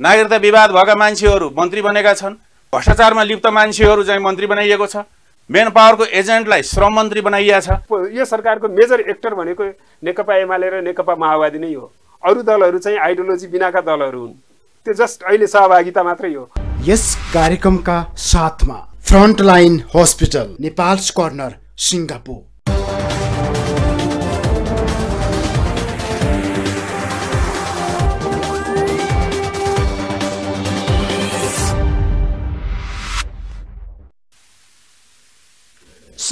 नागरिकता विवाद भएका मान्छेहरू मन्त्री बनेका छन्। भ्रष्टाचारमा लिप्त मान्छेहरू चाहिँ मन्त्री बनाइएको छ। मेन पावरको एजेन्टलाई श्रम मन्त्री बनाइएको छ। यो सरकारको मेजर एक्टर भनेको नेकपा एमाले र नेकपा माओवादी नै हो। अरू दलहरू चाहिँ आइडियोलोजी बिनाका दलहरू हुन्। त्यो जस्ट अहिले सहभागिता मात्रै हो। यस कार्यक्रमका साथमा frontline hospital Nepal corner Singapore.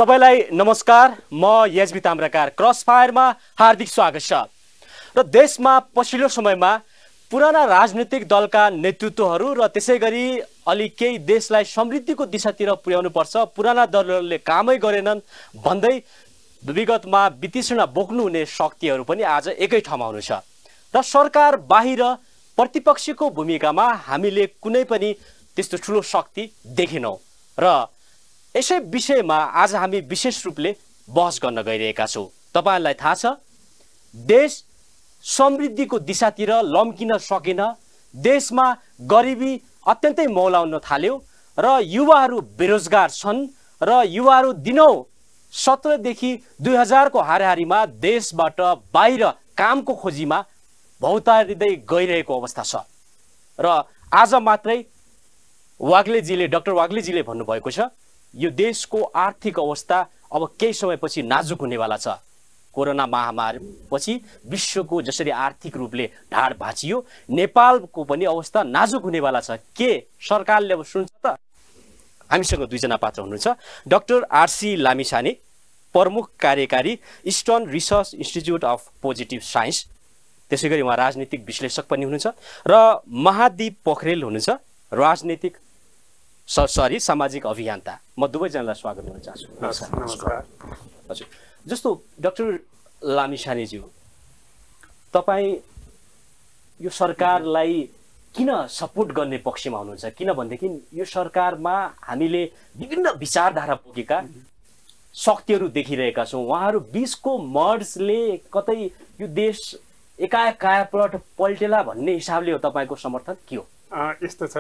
सबैलाई नमस्कार। म यजबी ताम्राकार क्रस फायरमा हार्दिक स्वागत छ। र देशमा पछिल्लो समयमा पुराना राजनीतिक दलका नेतृत्वहरू र त्यसै गरी अलि केही देशलाई समृद्धिको दिशातिर पुर्याउनु पर्छ पुराना दलहरूले कामै गरेनन् भन्दै विगतमा वितृष्णा बोक्नुहुने शक्तिहरू पनि आज एकै ठाउँमा हुनु छ। र सरकार बाहिर प्रतिपक्षीको भूमिकामा हामीले कुनै पनि त्यस्तो ठुलो शक्ति देखेनौँ। र यसै विषयमा आज हामी विशेष रूपले बहस गर्न गइरहेका छौँ। तपाईँहरूलाई थाहा छ देश समृद्धिको दिशातिर लम्किन सकेन देशमा गरिबी अत्यन्तै मौलाउन थाल्यो र युवाहरू बेरोजगार छन् र युवाहरू दिनौँ सत्रदेखि दुई हजारको हाराहारीमा देशबाट बाहिर कामको खोजीमा भौतारिँदै गइरहेको अवस्था छ। र आज मात्रै वाग्लेजीले डक्टर वाग्लेजीले भन्नुभएको छ यो देशको आर्थिक अवस्था अब केही समयपछि नाजुक हुनेवाला छ। कोरोना महामारी पछि विश्वको जसरी आर्थिक रूपले ढाड भाँचियो नेपालको पनि अवस्था नाजुक हुनेवाला छ। के सरकारले अब सुन्छ त? हामीसँग दुईजना पात्र हुनुहुन्छ। डाक्टर आरसी लामिछाने प्रमुख कार्यकारी eastern research institute of positive science. त्यसै गरी उहाँ राजनीतिक विश्लेषक पनि हुनुहुन्छ र महादीप पोखरेल हुनुहुन्छ राजनीतिक सरी सामाजिक अभियन्ता। म दुवैजनालाई स्वागत गर्न चाहन्छु। हजुर। जस्तो डाक्टर लामिछानेज्यू तपाईँ यो सरकारलाई किन सपोर्ट गर्ने पक्षमा हुनुहुन्छ? किनभनेदेखि यो सरकारमा हामीले विभिन्न विचारधारा पुगेका शक्तिहरू देखिरहेका छौँ। उहाँहरू बिचको मर्ड्सले कतै यो देश एकाएक कायापलट पल्टेला भन्ने हिसाबले हो तपाईँको समर्थन के हो? यस्तो छ।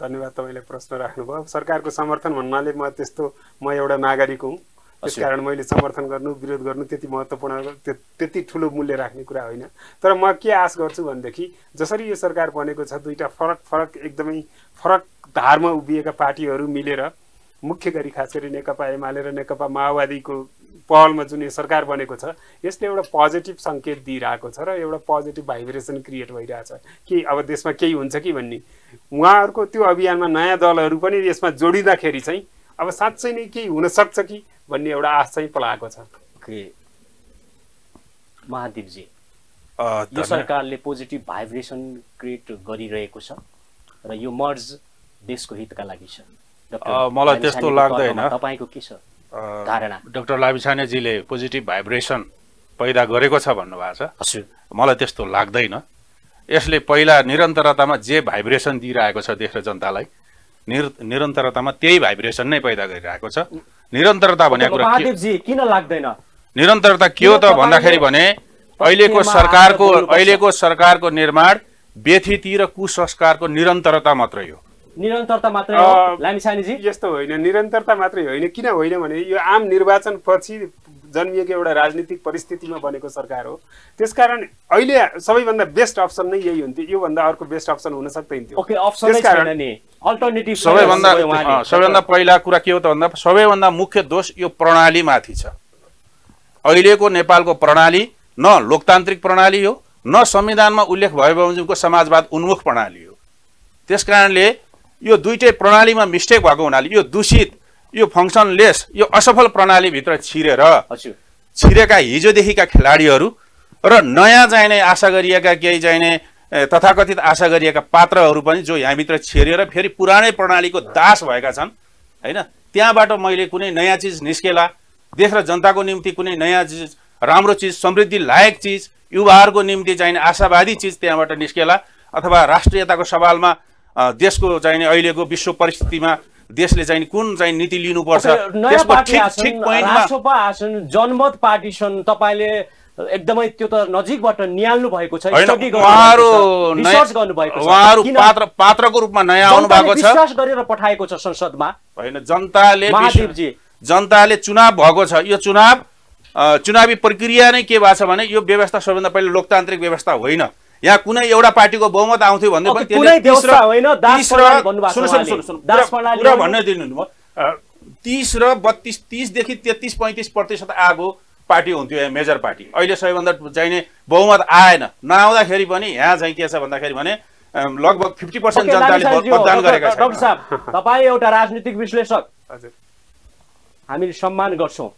धन्यवाद तपाईँले प्रश्न राख्नुभयो। सरकारको समर्थन भन्नाले म त्यस्तो म एउटा नागरिक हुँ। त्यस कारण मैले समर्थन गर्नु विरोध गर्नु त्यति महत्त्वपूर्ण त्यति ठुलो मूल्य राख्ने कुरा होइन। तर म के आश गर्छु भनेदेखि जसरी यो सरकार बनेको छ दुईवटा फरक फरक एकदमै फरक धारमा उभिएका पार्टीहरू मिलेर मुख्य गरी खास गरी नेकपा एमाले र नेकपा माओवादीको पहलमा जुन यो सरकार बनेको छ यसले एउटा पोजिटिभ सङ्केत दिइरहेको छ र एउटा पोजिटिभ भाइब्रेसन क्रिएट भइरहेछ कि अब देशमा केही हुन्छ कि भन्ने? उहाँहरूको त्यो अभियानमा नयाँ दलहरू पनि यसमा जोडिँदाखेरि चाहिँ अब साँच्चै नै केही हुनसक्छ कि भन्ने एउटा आश चाहिँ पलाएको छ। महादेवजी यो सरकारले पोजिटिभ भाइब्रेसन क्रिएट गरिरहेको छ र यो मर्ज देशको हितका लागि छ। मलाई त्यस्तो लाग्दैन। तपाईँको के छ? धारणा। डाक्टर लामिछानेजीले पोजिटिभ भाइब्रेसन पैदा गरेको छ भन्नुभएको छ। हजुर। मलाई त्यस्तो लाग्दैन। यसले पहिला निरन्तरतामा जे भाइब्रेसन दिइरहेको छ देश र जनतालाई निर निरन्तरतामा त्यही भाइब्रेसन नै पैदा गरिरहेको छ। निरन्तरता भनेको कुरा किन लाग्दैन? निरन्तरता के हो त भन्दाखेरि भने अहिलेको सरकारको अहिलेको सरकारको निर्माण व्यथिति र कुसंस्कारको निरन्तरता मात्रै हो। निरन्तरता मात्रै हो लामिछानेजी यस्तो होइन निरन्तरता मात्रै होइन किन होइन भने यो आम निर्वाचन पछि जन्मिएको एउटा राजनीतिक परिस्थितिमा बनेको सरकार हो। त्यसकारण अहिले सबैभन्दा बेस्ट अप्सन नै यही हुन्थ्यो योभन्दा अर्को बेस्ट अप्सन हुन सक्दैन थियो सबैभन्दा सबैभन्दा पहिला कुरा के हो त भन्दा सबैभन्दा मुख्य दोष यो प्रणालीमाथि छ। अहिलेको नेपालको प्रणाली न लोकतान्त्रिक प्रणाली हो न संविधानमा उल्लेख भए बमोजिमको समाजवाद उन्मुख प्रणाली हो। त्यस कारणले यो दुइटै प्रणालीमा मिस्टेक भएको हुनाले यो दूषित यो फङ्सनलेस यो असफल प्रणालीभित्र छिरेर छिरेका हिजोदेखिका खेलाडीहरू र नयाँ चाहिने आशा गरिएका केही चाहिने तथाकथित आशा गरिएका पात्रहरू पनि जो यहाँभित्र छिरेर फेरि पुरानै प्रणालीको दास भएका छन् होइन? त्यहाँबाट मैले कुनै नयाँ चिज निस्केला देश र जनताको निम्ति कुनै नयाँ चिज राम्रो चिज समृद्धि लायक चिज युवाहरूको निम्ति चाहिने आशावादी चिज त्यहाँबाट निस्केला अथवा राष्ट्रियताको सवालमा देशको चाहिने अहिलेको विश्व परिस्थितिमा देशले चाहिँ कुन चाहिँ नीति लिनुपर्छ जनमत पार्टी छन् तपाईँले एकदमै त्यो त नजिकबाट निहाल्नु भएको छ उहाँहरू? पात्र पात्रको रूपमा नयाँ आउनु भएको छ। विश्वास गरेर पठाएको छ संसदमा। होइन जनताले। जनताले चुनाव भएको छ। यो चुनाव चुनावी प्रक्रिया नै के भएको छ भने यो व्यवस्था सबैभन्दा पहिले लोकतान्त्रिक व्यवस्था होइन। यहाँ कुनै एउटा पार्टीको बहुमत आउँथ्यो भन्दै। भन्नै दिनु तिस र बत्तिस तिसदेखि तेत्तिस पैँतिस प्रतिशत आएको पार्टी हुन्थ्यो यहाँ मेजर पार्टी अहिले सबैभन्दा चाहिने बहुमत आएन नआउँदाखेरि पनि यहाँ चाहिँ के छ भन्दाखेरि भने लगभग फिफ्टी पर्सेन्ट जनताले। मतदान डक्टर- गरेका डक्टर छन् साहब तपाईँ एउटा राजनीतिक विश्लेषक हजुर हामीले सम्मान गर्छौँ।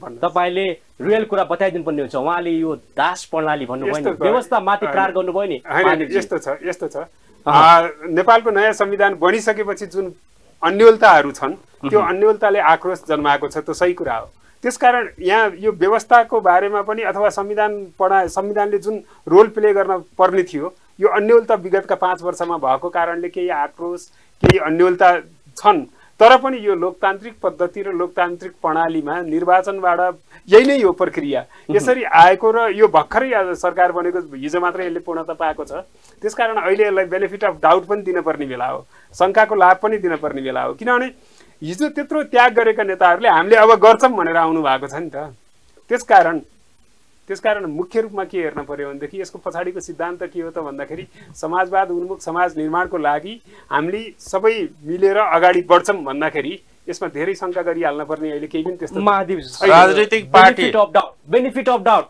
तपाईँले रियल कुरा बताइदिनु पर्ने हुन्छ उहाँले यो दास प्रणाली भन्नुभयो नि। व्यवस्था माथि होइन। प्रहार गर्नुभयो नि। यस्तो छ यस्तो छ नेपालको नयाँ संविधान बनिसकेपछि जुन अन्यलताहरू छन् त्यो अन्यलताले आक्रोश जन्माएको छ त्यो सही कुरा हो त्यसकारण यहाँ यो व्यवस्थाको बारेमा पनि अथवा संविधान पढा संविधानले जुन रोल प्ले गर्न पर्ने थियो यो अन्यलता विगतका पाँच वर्षमा भएको कारणले केही आक्रोश केही अन्यलता छन् तर पनि यो लोकतान्त्रिक पद्धति र लोकतान्त्रिक प्रणालीमा निर्वाचनबाट यही नै हो प्रक्रिया। यसरी आएको र यो भर्खरै आज सरकार बनेको हिजो मात्रै यसले पूर्णता पाएको छ। त्यसकारण अहिले यसलाई बेनिफिट अफ डाउट पनि दिनपर्ने बेला हो। शङ्काको लाभ पनि दिनपर्ने बेला हो। किनभने हिजो त्यत्रो त्याग गरेका नेताहरूले हामीले अब गर्छौँ भनेर आउनु भएको छ नि त। त्यसकारण त्यसकारण मुख्य रूपमा के हेर्न पर्यो भनेदेखि यसको पछाडिको सिद्धान्त के हो त भन्दाखेरि समाजवाद उन्मुख समाज निर्माणको लागि हामीले सबै मिलेर अगाडि बढ्छौँ भन्दाखेरि यसमा धेरै शङ्का गरिहाल्न पर्ने अहिले केही पनि त्यस्तो। राजनीतिक party benefit of doubt benefit of doubt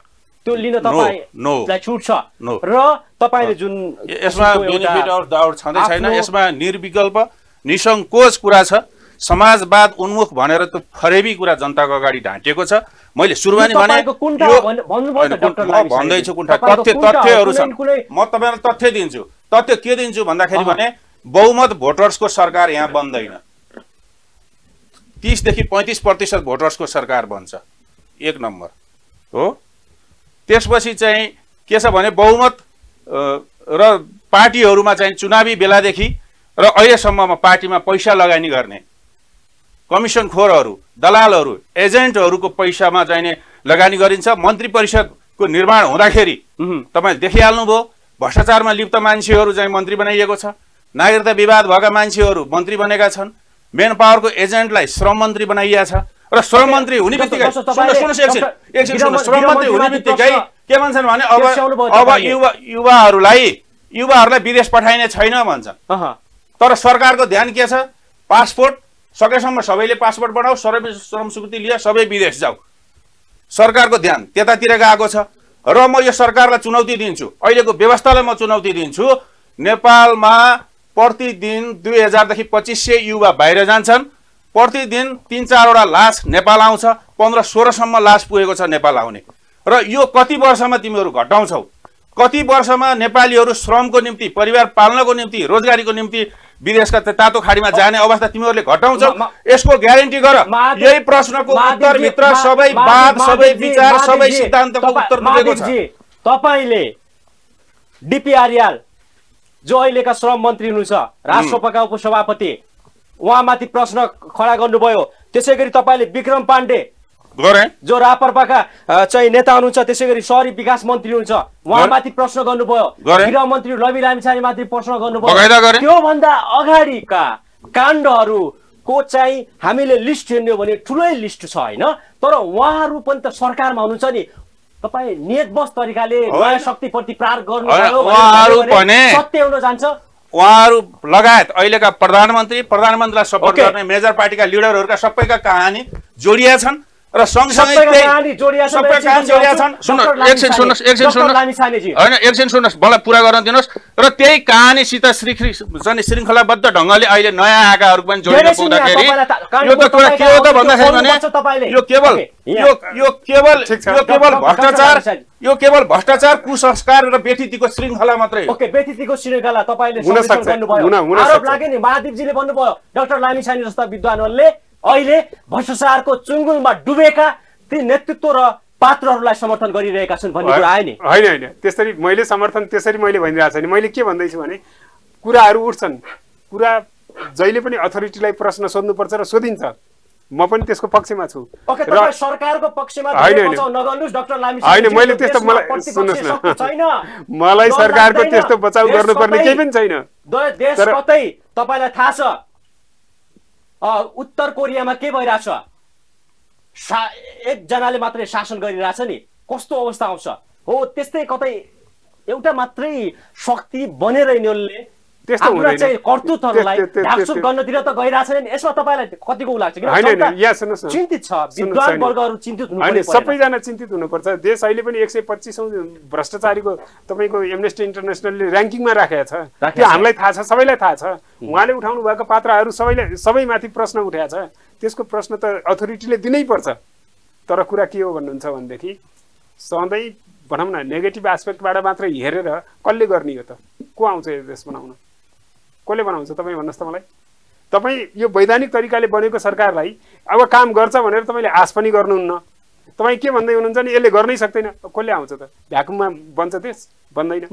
त्यो लिन. तपाईँलाई छुट छ No. र तपाईँले जुन यसमा बेनिफिट अफ डाउट छँदै छैन यसमा निर्विकल्प निसङ्कोच कुरा छ समाजवाद उन्मुख भनेर त फरेबी कुरा जनताको अगाडि ढाँटिएको छ। मैले सुरुमा नि यो भने। भन्दैछु तपाईँको तथ्य तथ्यहरू कुनै छन्। कुनै- म तपाईँलाई तथ्य दिन्छु। तथ्य के दिन्छु भन्दाखेरि भने बहुमत भोटर्सको सरकार यहाँ बन्दैन। तिसदेखि पैँतिस प्रतिशत भोटर्सको सरकार बन्छ। एक नम्बर। हो? त्यसपछि चाहिँ के छ भने बहुमत र पार्टीहरूमा चाहिँ चुनावी बेलादेखि र अहिलेसम्ममा पार्टीमा पैसा लगानी गर्ने कमिसन खोरहरू दलालहरू एजेन्टहरूको पैसामा चाहिने लगानी गरिन्छ। मन्त्री परिषदको निर्माण हुँदाखेरि उहुँ। तपाईँले देखिहाल्नुभयो भ्रष्टाचारमा लिप्त मान्छेहरू चाहिँ मन्त्री बनाइएको छ। नागरिकता विवाद भएका मान्छेहरू मन्त्री बनेका छन्। मेन पावरको एजेन्टलाई श्रम मन्त्री बनाइएको छ। र श्रम मन्त्री हुने बित्तिकै श्रम मन्त्री हुने बित्तिकै के भन्छन् भने अब अब। युवा युवाहरूलाई युवाहरूलाई विदेश पठाइने छैन भन्छन्। अहँ। तर सरकारको ध्यान के छ? पासपोर्ट सकेसम्म सबैले पासपोर्ट बनाऊ सबै श्रम स्वीकृति लियो सबै विदेश जाऊ। सरकारको ध्यान त्यतातिर गएको छ। र म यो सरकारलाई चुनौती दिन्छु। अहिलेको व्यवस्थालाई म चुनौती दिन्छु। नेपालमा प्रतिदिन दुई हजारदेखि पच्चिस सय युवा बाहिर जान्छन्। प्रतिदिन तिन चारवटा लास नेपाल आउँछ। पन्ध्र सोह्रसम्म लास पुगेको छ नेपाल आउने। र यो कति वर्षमा तिमीहरू घटाउँछौ? कति वर्षमा नेपालीहरू श्रमको निम्ति परिवार पाल्नको निम्ति रोजगारीको निम्ति विदेशका तातो खाडीमा जाने अवस्था तिमीहरूले घटाउँछौ। यसको ग्यारेन्टी गर। यही प्रश्नको महादेवजी- उत्तरभित्र मा- सबै वाद सबै विचार सबै सिद्धान्तको उत्तर मिलेको छ। तपाईँले डिपी आर्याल जो अहिलेका श्रम मन्त्री हुनुहुन्छ राष्ट्रसभाका उपसभापति उहाँमाथि प्रश्न खडा गर्नुभयो। त्यसै गरी तपाईँले विक्रम पाण्डे गरे। जो रापरपाका चाहिँ नेता हुनुहुन्छ त्यसै गरी सहरी विकास मन्त्री हुनुहुन्छ उहाँमाथि प्रश्न गर्नुभयो। गरे। गृह मन्त्री रवि लामिछानेमाथि प्रश्न गर्नुभयो। गरे। त्योभन्दा अगाडिका काण्डहरूको चाहिँ हामीले लिस्ट हेर्ने भने ठुलै लिस्ट छ होइन? तर उहाँहरू पनि त सरकारमा हुनुहुन्छ नि। तपाईँ नियतबस तरिकाले नयाँ शक्तिप्रति भने भने- सत्य हुन जान्छ। उहाँहरू लगायत अहिलेका प्रधानमन्त्री प्रधानमन्त्रीलाई सपोर्ट। गर्ने मेजर पार्टीका लिडरहरूका सबैका कहानी जोडिया छन् र सँगसँगै। होइन एकछिन सुन्नुहोस् मलाई पुरा गर्न दिनुहोस् र त्यही कहानीसित श्री चाहिँ श्रृङ्खलाबद्ध ढङ्गले अहिले नयाँ आएकाहरू पनि जोडिन त- यो त कुरा के हो त भन्दाखेरि भने। यो केवल। यो यो केवल। यो केवल भ्रष्टाचार। यो केवल भ्रष्टाचार कुसंस्कार र बेठितीको श्रृङ्खला मात्रै हो ओके व्यतिथिको श्रृङ्खला तपाईँले आरोप। लाग्यो नि महादेवजीले भन्नुभयो डाक्टर लामिछाने जस्ता विद्वानहरूले अहिले भ्रष्टाचारको चुङ्गुलमा डुबेका ती नेतृत्व र पात्रहरूलाई समर्थन गरिरहेका छन् भन्ने कुरा आयो नि। होइन होइन। त्यसरी मैले समर्थन त्यसरी मैले भनिरहेको छैन मैले के भन्दैछु भने कुराहरू उठ्छन्। कुरा जहिले पनि अथोरिटीलाई प्रश्न सोध्नुपर्छ र सोधिन्छ। म पनि त्यसको पक्षमा छु। सरकारको पक्षमा होइन, मैले त्यस्तो मलाई सुन्नुहोस् न। छैन। मलाई सरकारको। त्यस्तो बचाउ गर्नुपर्ने केही पनि छैन। तर- तपाईँलाई थाहा छ। उत्तर कोरियामा के भइरहेछ? सा एकजनाले मात्रै शासन गरिरहेछ नि। कस्तो अवस्था आउँछ? हो त्यस्तै कतै एउटा मात्रै शक्ति बनेर यिनीहरूले त्यस्तो ढाकछुप गर्नतिर त यसमा तपाईँलाई कतिको लाग्छ किन होइन। चिन्तित छ। विद्वान। वर्गहरू चिन्तित हुनु। सबैजना चिन्तित हुनुपर्छ। देश अहिले पनि एक सय पच्चिसौँ भ्रष्टाचारीको तपाईँको एमनेस्टी इन्टरनेसनलले ऱ्याङ्किङमा राखेको छ। त्यो। हामीलाई थाहा छ सबैलाई थाहा छ। उहाँले उठाउनु भएको पात्रहरू सबैले सबैमाथि प्रश्न उठाएको छ। त्यसको प्रश्न त अथोरिटीले दिनै पर्छ। तर कुरा के हो भन्नुहुन्छ भनेदेखि सधैँ भनौँ न नेगेटिभ एस्पेक्टबाट मात्रै हेरेर कसले गर्ने हो त? को आउँछ यो देश बनाउन? कसले बनाउँछ तपाईँ भन्नुहोस् त मलाई? तपाईँ यो वैधानिक तरिकाले बनेको सरकारलाई अब काम गर्छ भनेर तपाईँले आश पनि गर्नुहुन्न। तपाईँ के भन्दै हुनुहुन्छ नि? यसले गर्नै सक्दैन। कसले आउँछ त? भ्याकुममा बन्छ देश बन्दैन।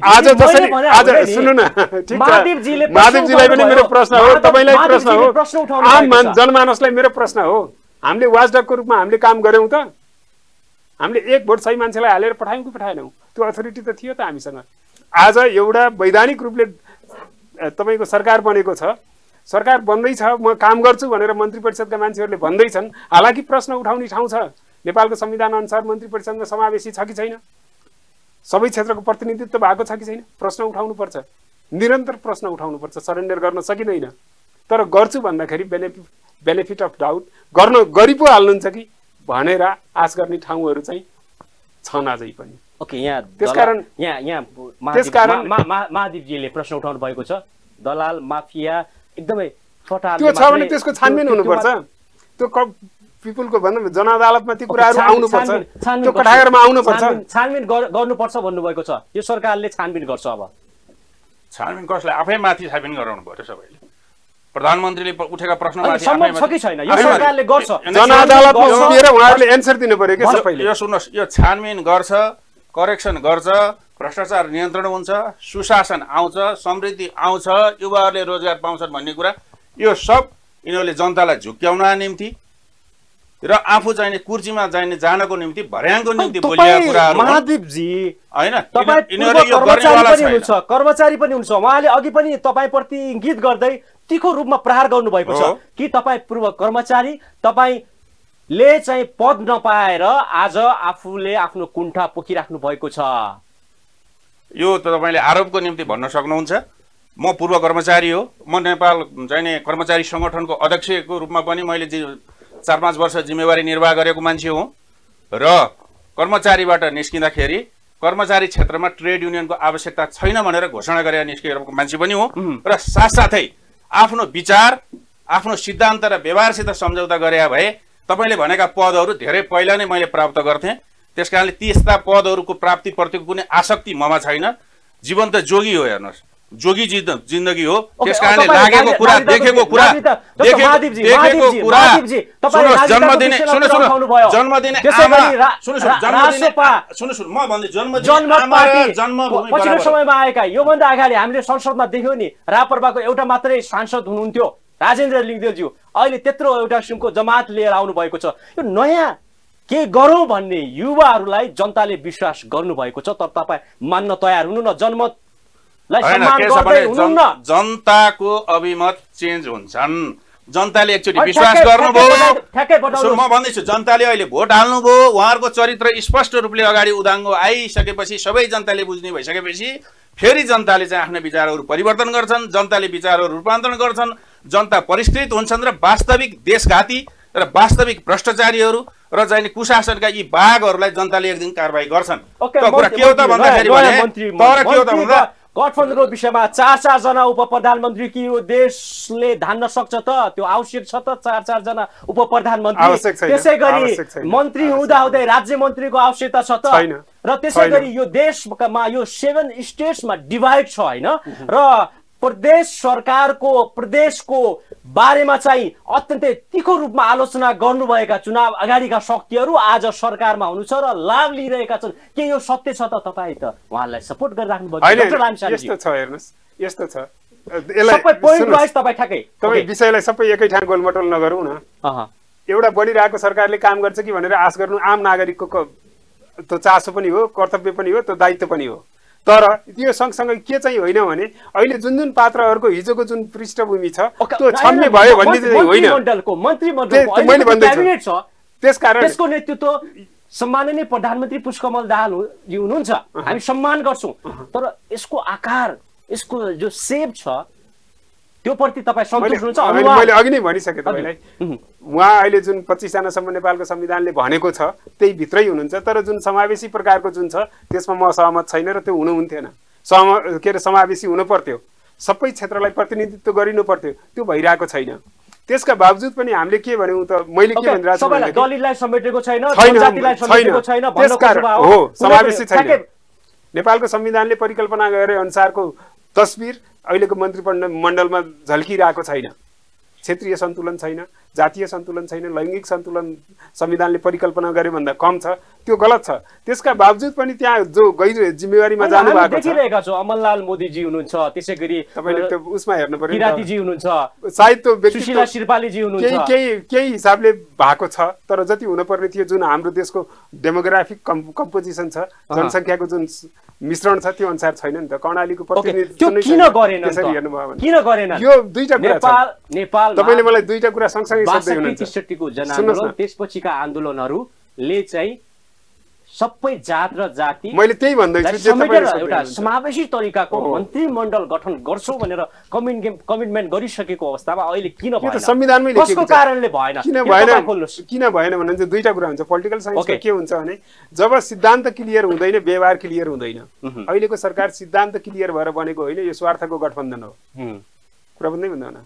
आज जसरी आज सुन्नु न। महादेवजीलाई पनि मेरो। प्रश्न हो। तपाईँलाई प्रश्न हो। आम। जनमानसलाई मेरो प्रश्न हो। हामीले वाचडकको रूपमा हामीले काम गऱ्यौँ त। हामीले एक भोट सही मान्छेलाई हालेर पठायौँ कि पठाएनौँ? त्यो अथोरिटी त थियो त हामीसँग। आज एउटा वैधानिक रूपले तपाईँको सरकार बनेको छ। सरकार बन्दैछ म काम गर्छु भनेर मन्त्री परिषदका मान्छेहरूले भन्दैछन्। हालाकि प्रश्न उठाउने ठाउँ छ। नेपालको संविधान अनुसार मन्त्री परिषदमा समावेशी छ कि छैन? सबै क्षेत्रको प्रतिनिधित्व भएको छ कि छैन? प्रश्न उठाउनुपर्छ। निरन्तर प्रश्न उठाउनुपर्छ। सरेन्डर गर्न सकिँदैन। तर गर्छु भन्दाखेरि बेनिफिट बेनिफिट अफ डाउट गर्न गरि पो हाल्नुहुन्छ कि भनेर आश गर्ने ठाउँहरू चाहिँ छन् अझै पनि। ओके यहाँ त्यसकारण- दलाल- यहाँ यहाँ मा- मा- महादेवजीले प्रश्न उठाउनु भएको छ। दलाल माफिया एकदमै त्यो छ भने त्यसको छानबिन हुनुपर्छ। त्यो पिपुलको भन्दा जनअदालतमा ती कुराहरू आउनुपर्छ। त्यो गर्छ। कठारमा आउनुपर्छ। छानबिन- छानबिन गर- गर्नुपर्छ भन्नुभएको छ। यो सरकारले छानबिन गर्छ अब। छानबिन कसलाई? आफै माथि छानबिन गराउनु पर्यो सबैले। प्रधानमन्त्रीले उठेका प्रश्नमाथि जनअदालतमा। उभिएर उहाँहरूले एन्सर दिनु पर्यो कि सबैले? यो सुन्नुहोस्। यो छानबिन गर्छ। करेक्सन गर्छ भ्रष्टाचार नियन्त्रण हुन्छ सुशासन आउँछ समृद्धि आउँछ युवाहरूले रोजगार पाउँछन् भन्ने कुरा यो सब यिनीहरूले जनतालाई झुक्क्याउन निम्ति र आफू चाहिने कुर्सीमा चाहिने जानको निम्ति भर्याङको निम्ति तपाईँ। महादेवजी होइन तपाईँ कर्मचारी पनि हुनुहुन्छ हुनुहुन्छ उहाँले अघि पनि तपाईँप्रति इङ्गित गर्दै तीखो रूपमा प्रहार गर्नुभएको छ। कि तपाईँ पूर्व कर्मचारी तपाईँले चाहिँ पद नपाएर आज आफूले आफ्नो कुण्ठा पोखिराख्नु भएको छ। यो त तपाईँले आरोपको निम्ति भन्न सक्नुहुन्छ। म पूर्व कर्मचारी हो। म नेपाल चाहिने कर्मचारी सङ्गठनको अध्यक्षको रूपमा पनि मैले जि चार पाँच वर्ष जिम्मेवारी निर्वाह गरेको मान्छे हुँ। र कर्मचारीबाट निस्किँदाखेरि कर्मचारी क्षेत्रमा ट्रेड युनियनको आवश्यकता छैन भनेर घोषणा गरेर निस्किएको मान्छे पनि हुँ। र साथसाथै आफ्नो विचार आफ्नो सिद्धान्त र व्यवहारसित सम्झौता गरे भए तपाईँले भनेका पदहरू धेरै पहिला नै मैले प्राप्त गर्थेँ। त्यस कारणले त्यस्ता पदहरूको प्राप्तिप्रतिको कुनै आसक्ति ममा छैन। जीवन त जोगी हो हेर्नुहोस्। जोगी जिन्द जिन्दगी हो। त्यस कारणले लागेको कुरा देखेको कुरा देखेको कुरा। जन्मदिने सुन्नु सुन्नु। जन्मदिने आमा सुन्नु सुन्नु जन्मदिने सुन्नु सुन्नु म भन्दै जन्मदिने जन्मभूमि पछिल्लो। समयमा आएका। योभन्दा अगाडि हामीले संसदमा देख्यौँ नि रापरपाको एउटा मात्रै सांसद हुनुहुन्थ्यो। राजेन्द्र लिङ्गदेवज्यू अहिले त्यत्रो एउटा किसिमको जमात लिएर आउनु भएको छ। यो नयाँ के गरौँ भन्ने युवाहरूलाई जनताले विश्वास गर्नुभएको छ तर तपाईँ मान्न तयार हुनु न जनमतलाई जनताको अभिमत चेन्ज हुन्छन्। जनताले एकचोटि विश्वास गर्नुभयो। म भन्दैछु जनताले अहिले भोट हाल्नुभयो। उहाँहरूको चरित्र स्पष्ट रूपले अगाडि उदाङ्गो आइसकेपछि सबै जनताले बुझ्ने भइसकेपछि फेरि जनताले चाहिँ आफ्ना विचारहरू परिवर्तन गर्छन् जनताले विचारहरू रूपान्तरण गर्छन्। जनता परिष्कृत हुन्छन् र वास्तविक देशघाती र वास्तविक भ्रष्टाचारीहरू र चाहिँ कुशासनका यी बाघहरूलाई जनताले एक दिन कारवाही गर्छन्। गठबन्धनको विषयमा चार चारजना उप प्रधानमन्त्री कि यो देशले धान्न सक्छ त? त्यो आवश्यक छ त चार चारजना उप प्रधानमन्त्री त्यसै गरी मन्त्री हुँदा हुँदै राज्य मन्त्रीको आवश्यकता छ त? र त्यसै। गरी यो देशमा यो सेभेन स्टेट्समा डिभाइड छ होइन? र प्रदेश सरकारको प्रदेशको बारेमा चाहिँ अत्यन्तै तीखो रूपमा आलोचना गर्नुभएका चुनाव अगाडिका शक्तिहरू आज सरकारमा हुनु छ र लाभ लिइरहेका छन्। के यो सत्य छ त तपाईँ त उहाँलाई सपोर्ट गरिराख्नु विषयलाई सबै एकै ठाउँ गोलमटोल नगरौँ न। एउटा बढिरहेको सरकारले काम गर्छ कि भनेर आश गर्नु आम नागरिकको त्यो चासो पनि हो कर्तव्य पनि हो त्यो दायित्व पनि हो। तर यो सँगसँगै के चाहिँ होइन भने अहिले जुन जुन पात्रहरूको हिजोको जुन पृष्ठभूमि छ त्यो छन्ने भयो भन्ने चाहिँ होइन। त्यसकारण त्यसको नेतृत्व सम्माननीय प्रधानमन्त्री पुष्पकमल दाहाल हुनुहुन्छ। हामी सम्मान गर्छौँ। तर यसको आकार यसको जो सेप छ त्यो प्रति तपाईँ सन्तुष्ट मैले अघि नै भनिसकेँ तपाईँलाई। उहुँ। अहिले जुन पच्चिसजनासम्म नेपालको संविधानले भनेको छ त्यही भित्रै हुनुहुन्छ। तर जुन समावेशी प्रकारको जुन छ त्यसमा म सहमत छैन र त्यो हुनुहुन्थेन। सम के अरे समावेशी हुनु पर्थ्यो सबै क्षेत्रलाई प्रतिनिधित्व गरिनु पर्थ्यो। त्यो भइरहेको छैन। त्यसका बावजुद पनि हामीले के भन्यौँ त मैले के भनिरहेको छु नेपालको संविधानले परिकल्पना गरे अनुसारको तस्बिर अहिलेको मन्त्री मण्डलमा झल्किरहेको छैन। क्षेत्रीय सन्तुलन छैन जातीय सन्तुलन छैन लैङ्गिक सन्तुलन संविधानले परिकल्पना गरे भन्दा कम छ त्यो गलत छ। त्यसका बावजुद पनि त्यहाँ जो गैर जिम्मेवारीमा जानु भएको छ। देखिरहेका छौँ। अमरलाल मोदीजी हुनुहुन्छ त्यसै गरी तपाईँले त्यो उसमा हेर्नु पर्यो हुनुहुन्छ। सायद त्यो सुशीला शिरपालीजी हुनुहुन्छ। केही केही हिसाबले भएको छ तर जति हुनुपर्ने थियो जुन हाम्रो देशको डेमोग्राफिक कम् कम्पोजिसन छ जनसङ्ख्याको जुन मिश्रण छ त्यो अनुसार छैन नि त। कर्णालीको किन। गरेन किन गरेन? यो दुईटा नेपाल नेपाल तपाईँले मलाई दुईटा कुरा सँगसँगै। त्यसपछिका आन्दोलनहरूले चाहिँ सबै जात र जाति मैले त्यही भन्दैछु एउटा। समावेशी तरिकाको। मन्त्रीमण्डल गठन गर्छौँ भनेर कमिट कमिटमेन्ट गरिसकेको अवस्थामा अहिले किन भएन संविधानमै कसको छ। कारणले भएन किन भएन किन भएन भने चाहिँ दुईटा कुरा हुन्छ पोलिटिकल साइन्समा ओके। के हुन्छ भने जब सिद्धान्त क्लियर हुँदैन व्यवहार क्लियर हुँदैन अहिलेको सरकार सिद्धान्त क्लियर भएर बनेको होइन यो स्वार्थको गठबन्धन हो। कुरा बुझ्दै बुझ्दैन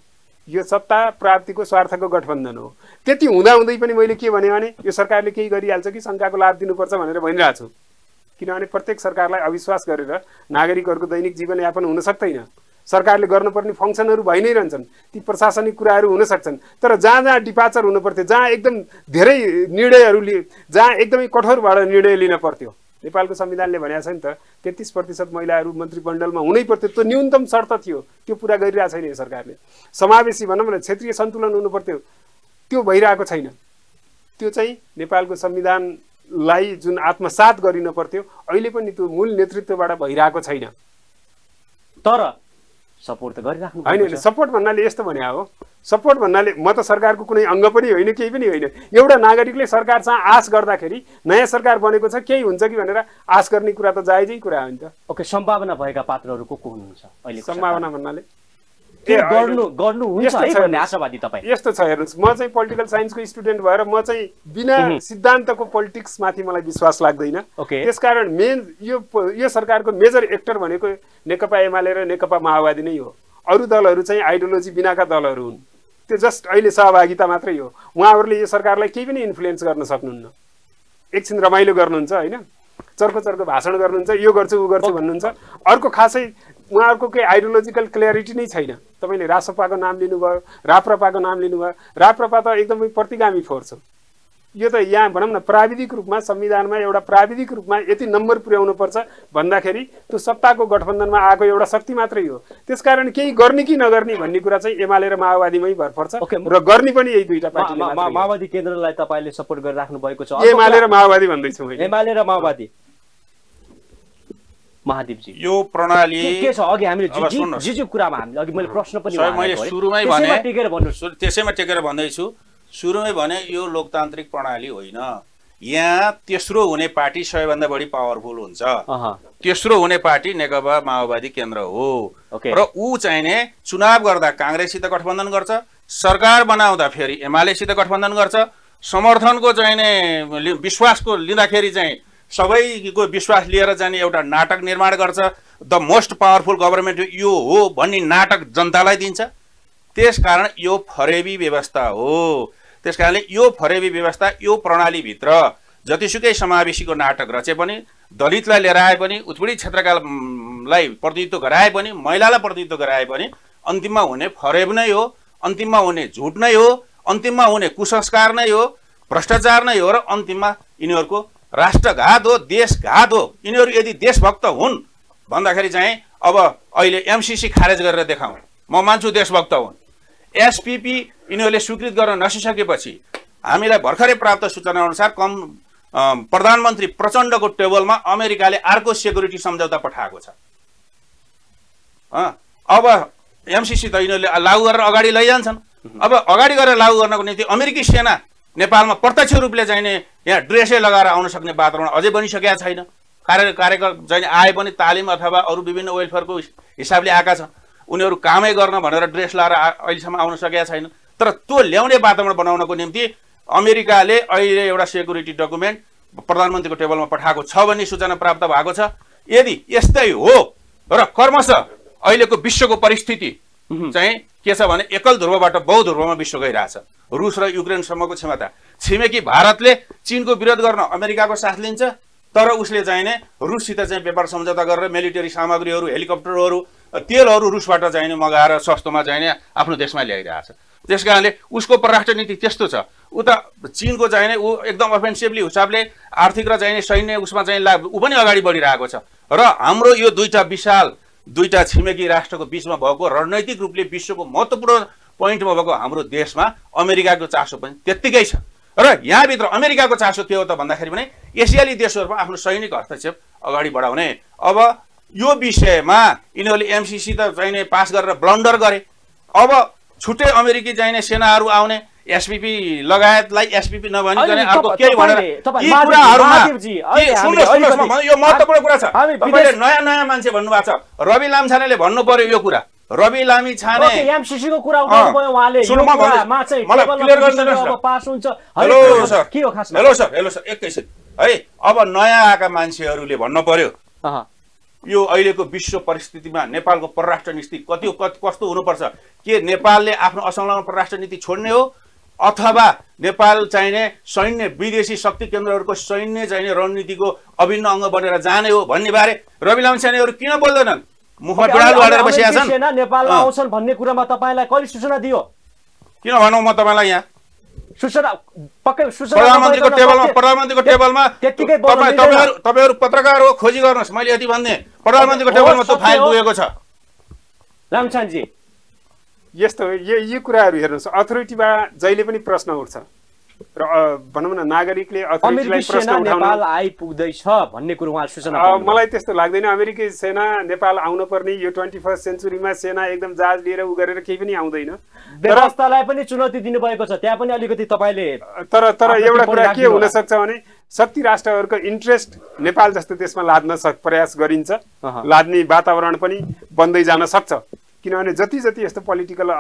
यो सत्ता प्राप्तिको स्वार्थको गठबन्धन हो। त्यति हुँदाहुँदै पनि मैले के भने यो सरकारले केही गरिहाल्छ कि शङ्काको लाभ दिनुपर्छ भनेर भनिरहेको छु। किनभने प्रत्येक सरकारलाई अविश्वास गरेर नागरिकहरूको दैनिक जीवनयापन हुन सक्दैन। सरकारले गर्नुपर्ने फङ्सनहरू भइ नै रहन्छन् ती प्रशासनिक कुराहरू हुन सक्छन्। तर जहाँ जहाँ डिपाचर हुनु पर्थ्यो जहाँ एकदम धेरै निर्णयहरू लि जहाँ एकदमै कठोरबाट निर्णय लिन पर्थ्यो नेपालको संविधानले भनेको छ नि त तेत्तिस प्रतिशत महिलाहरू मन्त्रीमण्डलमा हुनै पर्थ्यो त्यो न्यूनतम शर्त थियो त्यो पुरा गरिरहेको छैन यो सरकारले। समावेशी भनौँ न क्षेत्रीय सन्तुलन हुनु पर्थ्यो त्यो भइरहेको छैन। त्यो चाहिँ नेपालको संविधानलाई जुन आत्मसात गरिन पर्थ्यो अहिले पनि त्यो मूल नेतृत्वबाट भइरहेको छैन। तर सपोर्ट त गरिराख्नु होइन होइन। सपोर्ट भन्नाले यस्तो भने हो। सपोर्ट भन्नाले म त सरकारको कुनै अङ्ग पनि होइन केही पनि होइन। एउटा नागरिकले सरकारसँग आश गर्दाखेरि नयाँ सरकार बनेको छ केही हुन्छ कि भनेर आश गर्ने कुरा त जायजै कुरा हो नि त। ओके सम्भावना भएका पात्रहरू को को हुनुहुन्छ अहिले सम्भावना भन्नाले? गर्नु यस्तो है छ भन्ने हेर्नुहोस्। आशावादी तपाईँ। यस्तो छ हेर्नुहोस्। म चाहिँ पोलिटिकल साइन्सको स्टुडेन्ट भएर म चाहिँ बिना सिद्धान्तको पोलिटिक्समाथि मलाई विश्वास लाग्दैन। ओके। त्यसकारण मेन यो यो सरकारको मेजर एक्टर भनेको नेकपा एमाले र नेकपा माओवादी नै हो। अरू दलहरू चाहिँ आइडियोलोजी बिनाका दलहरू हुन्। त्यो जस्ट अहिले सहभागिता मात्रै हो। उहाँहरूले यो सरकारलाई केही पनि इन्फ्लुएन्स गर्न सक्नुहुन्न। एकछिन रमाइलो गर्नुहुन्छ होइन? चर्को चर्को भाषण गर्नुहुन्छ यो गर्छु ऊ गर्छु भन्नुहुन्छ। अर्को खासै उहाँहरूको केही आइडियोलोजिकल क्ल्यारिटी नै छैन। तपाईँले रासपाको नाम लिनुभयो राप्रपाको नाम लिनुभयो। राप्रपा त एकदमै प्रतिगामी फोर्स हो यो त यहाँ भनौँ न प्राविधिक रूपमा संविधानमा एउटा प्राविधिक रूपमा यति नम्बर पुर्याउनु पर्छ भन्दाखेरि त्यो सत्ताको गठबन्धनमा आएको एउटा शक्ति मात्रै हो। त्यसकारण केही गर्ने कि नगर्ने भन्ने कुरा चाहिँ एमाले र माओवादीमै भर पर्छ र गर्ने पनि यही दुईटा हो। माओवादी केन्द्रलाई तपाईँले सपोर्ट गरिराख्नु भएको छ। एमाले र माओवादी भन्दैछु मैले एमाले र माओवादी। महादेवजी यो प्रणाली के छ? अघि हामीले कुरामा हामीले अघि मैले प्रश्न पनि मैले। सुरुमै भने टेकेर त्यसैमा टेकेर भन्दैछु। सुरुमै भने यो लोकतान्त्रिक प्रणाली होइन। यहाँ तेस्रो हुने पार्टी सबैभन्दा बढी पावरफुल हुन्छ। तेस्रो हुने पार्टी नेकपा माओवादी केन्द्र हो। र ऊ चाहिने चुनाव गर्दा काङ्ग्रेससित गठबन्धन गर्छ सरकार बनाउँदा फेरि एमालेसित गठबन्धन गर्छ समर्थनको चाहिने विश्वासको लिँदाखेरि चाहिँ सबैको विश्वास लिएर जाने एउटा नाटक निर्माण गर्छ। द मोस्ट पावरफुल गभर्मेन्ट यो हो भन्ने नाटक जनतालाई दिन्छ। त्यसकारण यो फरेबी व्यवस्था हो। त्यस कारणले यो फरेबी व्यवस्था यो प्रणालीभित्र जतिसुकै समावेशीको नाटक रचे पनि दलितलाई लिएर आए पनि उत्पीडित क्षेत्रका उम्, लाई प्रतिनिधित्व गराए पनि महिलालाई प्रतिनिधित्व गराए पनि अन्तिममा हुने फरेब नै हो अन्तिममा हुने झुट नै हो अन्तिममा हुने कुसंस्कार नै हो भ्रष्टाचार नै हो र अन्तिममा यिनीहरूको राष्ट्रघात हो देशघात हो। यिनीहरू यदि देशभक्त हुन् भन्दाखेरि चाहिँ अब अहिले एमसिसी खारेज गरेर देखाउँ म मान्छु देशभक्त हुन्। एसपिपी यिनीहरूले स्वीकृत गर्न नसिसकेपछि हामीलाई भर्खरै प्राप्त सूचना अनुसार कम प्रधानमन्त्री प्रचण्डको टेबलमा अमेरिकाले अर्को सेक्युरिटी सम्झौता पठाएको छ। अब एमसिसी त यिनीहरूले लागू गरेर अगाडि लैजान्छन्। अब अगाडि गरेर लागू गर्नको निम्ति अमेरिकी सेना नेपालमा प्रत्यक्ष रूपले चाहिँ नि यहाँ ड्रेसै लगाएर आउन सक्ने वातावरण अझै बनिसकेका छैन। कार्य कार्यकर चाहिँ आए पनि तालिम अथवा अरू विभिन्न वेलफेयरको हिसाबले आएका छन्। उनीहरू कामै गर्न भनेर ड्रेस लगाएर आ- अहिलेसम्म आउन सकेका छैन तर त्यो ल्याउने वातावरण बनाउनको निम्ति अमेरिकाले अहिले एउटा सेक्युरिटी डकुमेन्ट प्रधानमन्त्रीको टेबलमा पठाएको छ भन्ने सूचना प्राप्त भएको छ। यदि यस्तै हो र क्रमशः अहिलेको विश्वको परिस्थिति चाहिँ के छ भने एकल ध्रुवबाट बहु ध्रुवमा विश्व गइरहेछ। रुस र युक्रेनसम्मको क्षमता। छिमेकी भारतले चिनको विरोध गर्न अमेरिकाको साथ लिन्छ तर उसले चाहिँ नै रुससित चाहिँ व्यापार सम्झौता गरेर मिलिटरी सामग्रीहरू हेलिकप्टरहरू तेलहरू रुसबाट चाहिँ नि मगाएर सस्तोमा चाहिँ नि आफ्नो देशमा ल्याइरहेछ। त्यस कारणले उसको परराष्ट्र नीति त्यस्तो छ। उता चिनको चाहिँ नै ऊ एकदम अफेन्सिभली हिसाबले आर्थिक र चाहिँ नि सैन्य उसमा चाहिँ ला ऊ पनि अगाडि बढिरहेको छ। र हाम्रो यो दुईटा विशाल दुईटा छिमेकी राष्ट्रको बिचमा भएको रणनैतिक रूपले विश्वको महत्त्वपूर्ण पोइन्टमा भएको हाम्रो देशमा अमेरिकाको चासो पनि त्यत्तिकै छ। र यहाँभित्र अमेरिकाको चासो के हो त भन्दाखेरि पनि एसियाली देशहरूमा आफ्नो सैनिक हस्तक्षेप अगाडि बढाउने। अब यो विषयमा यिनीहरूले एमसिसी त चाहिने पास गरेर ब्लन्डर गरे। अब छुट्टै अमेरिकी चाहिने सेनाहरू आउने एसपिपी लगायतलाई एसपिपी नभनिकन अर्को केही भनेर यी कुराहरूमा यी- सुन्नुहोस् महत्त्वपूर्ण कुरा छ। तपाईँले नयाँ नयाँ मान्छे भन्नुभएको छ। रवि लामछानेले भन्नु पर्यो यो कुरा। रवि लामी छाने एमसिसीको कुरा उठाउनु उहाँले। मलाई गरिदिनुहोस् न। अब पास हुन्छ। हेलो सर के हो खासमा? हेलो सर हेलो सर एकैछिन। है अब नयाँ आएका मान्छेहरूले भन्नु पर्यो। यो अहिलेको विश्व परिस्थितिमा नेपालको परराष्ट्र नीति कति कस्तो हुनुपर्छ? के नेपालले आफ्नो असंलग्न परराष्ट्र नीति छोड्ने हो? अथवा नेपाल चाहिने सैन्य विदेशी शक्ति केन्द्रहरूको सैन्य चाहिने रणनीतिको अभिन्न अङ्ग बनेर जाने हो भन्ने बारे रवि लामछानेहरू किन बोल्दैनन्? मुखमा बिडालु हालेर बसिया अमेरिकी छन्। सेना नेपालमा। आउँछन् भन्ने कुरामा तपाईँलाई कहिले सूचना दियो? किन भनौँ म तपाईँलाई यहाँ? सूचना पक्कै सूचना प्रधानमन्त्रीको टेबलमा प्रधानमन्त्रीको टेबलमा तपाईँ। तपाईँहरू तपाईँहरू पत्रकार हो खोजी गर्नुहोस् मैले यति भन्ने प्रधानमन्त्रीको टेबलमा त्यो फाइल। पुगेको छ लामछानजी यस्तो यो यी कुराहरू हेर्नुहोस् अथोरिटीमा जहिले पनि प्रश्न उठ्छ र भनौँ न नागरिकले नेपाल आइपुग्दैछ भन्ने कुरो उहाँ सूचना। मलाई त्यस्तो लाग्दैन अमेरिकी सेना नेपाल आउन पर्ने यो ट्वेन्टी फर्स्ट सेन्चुरीमा सेना एकदम जहाज लिएर उ गरेर केही पनि आउँदैन व्यवस्थालाई पनि चुनौती दिनुभएको छ त्यहाँ पनि अलिकति तपाईँले तर तर एउटा कुरा के हुन। सक्छ भने शक्ति राष्ट्रहरूको इन्ट्रेस्ट नेपाल जस्तो देशमा लाद्न सक प्रयास गरिन्छ। लाद्ने वातावरण पनि बन्दै जान सक्छ किनभने जति जति यस्तो पोलिटिकल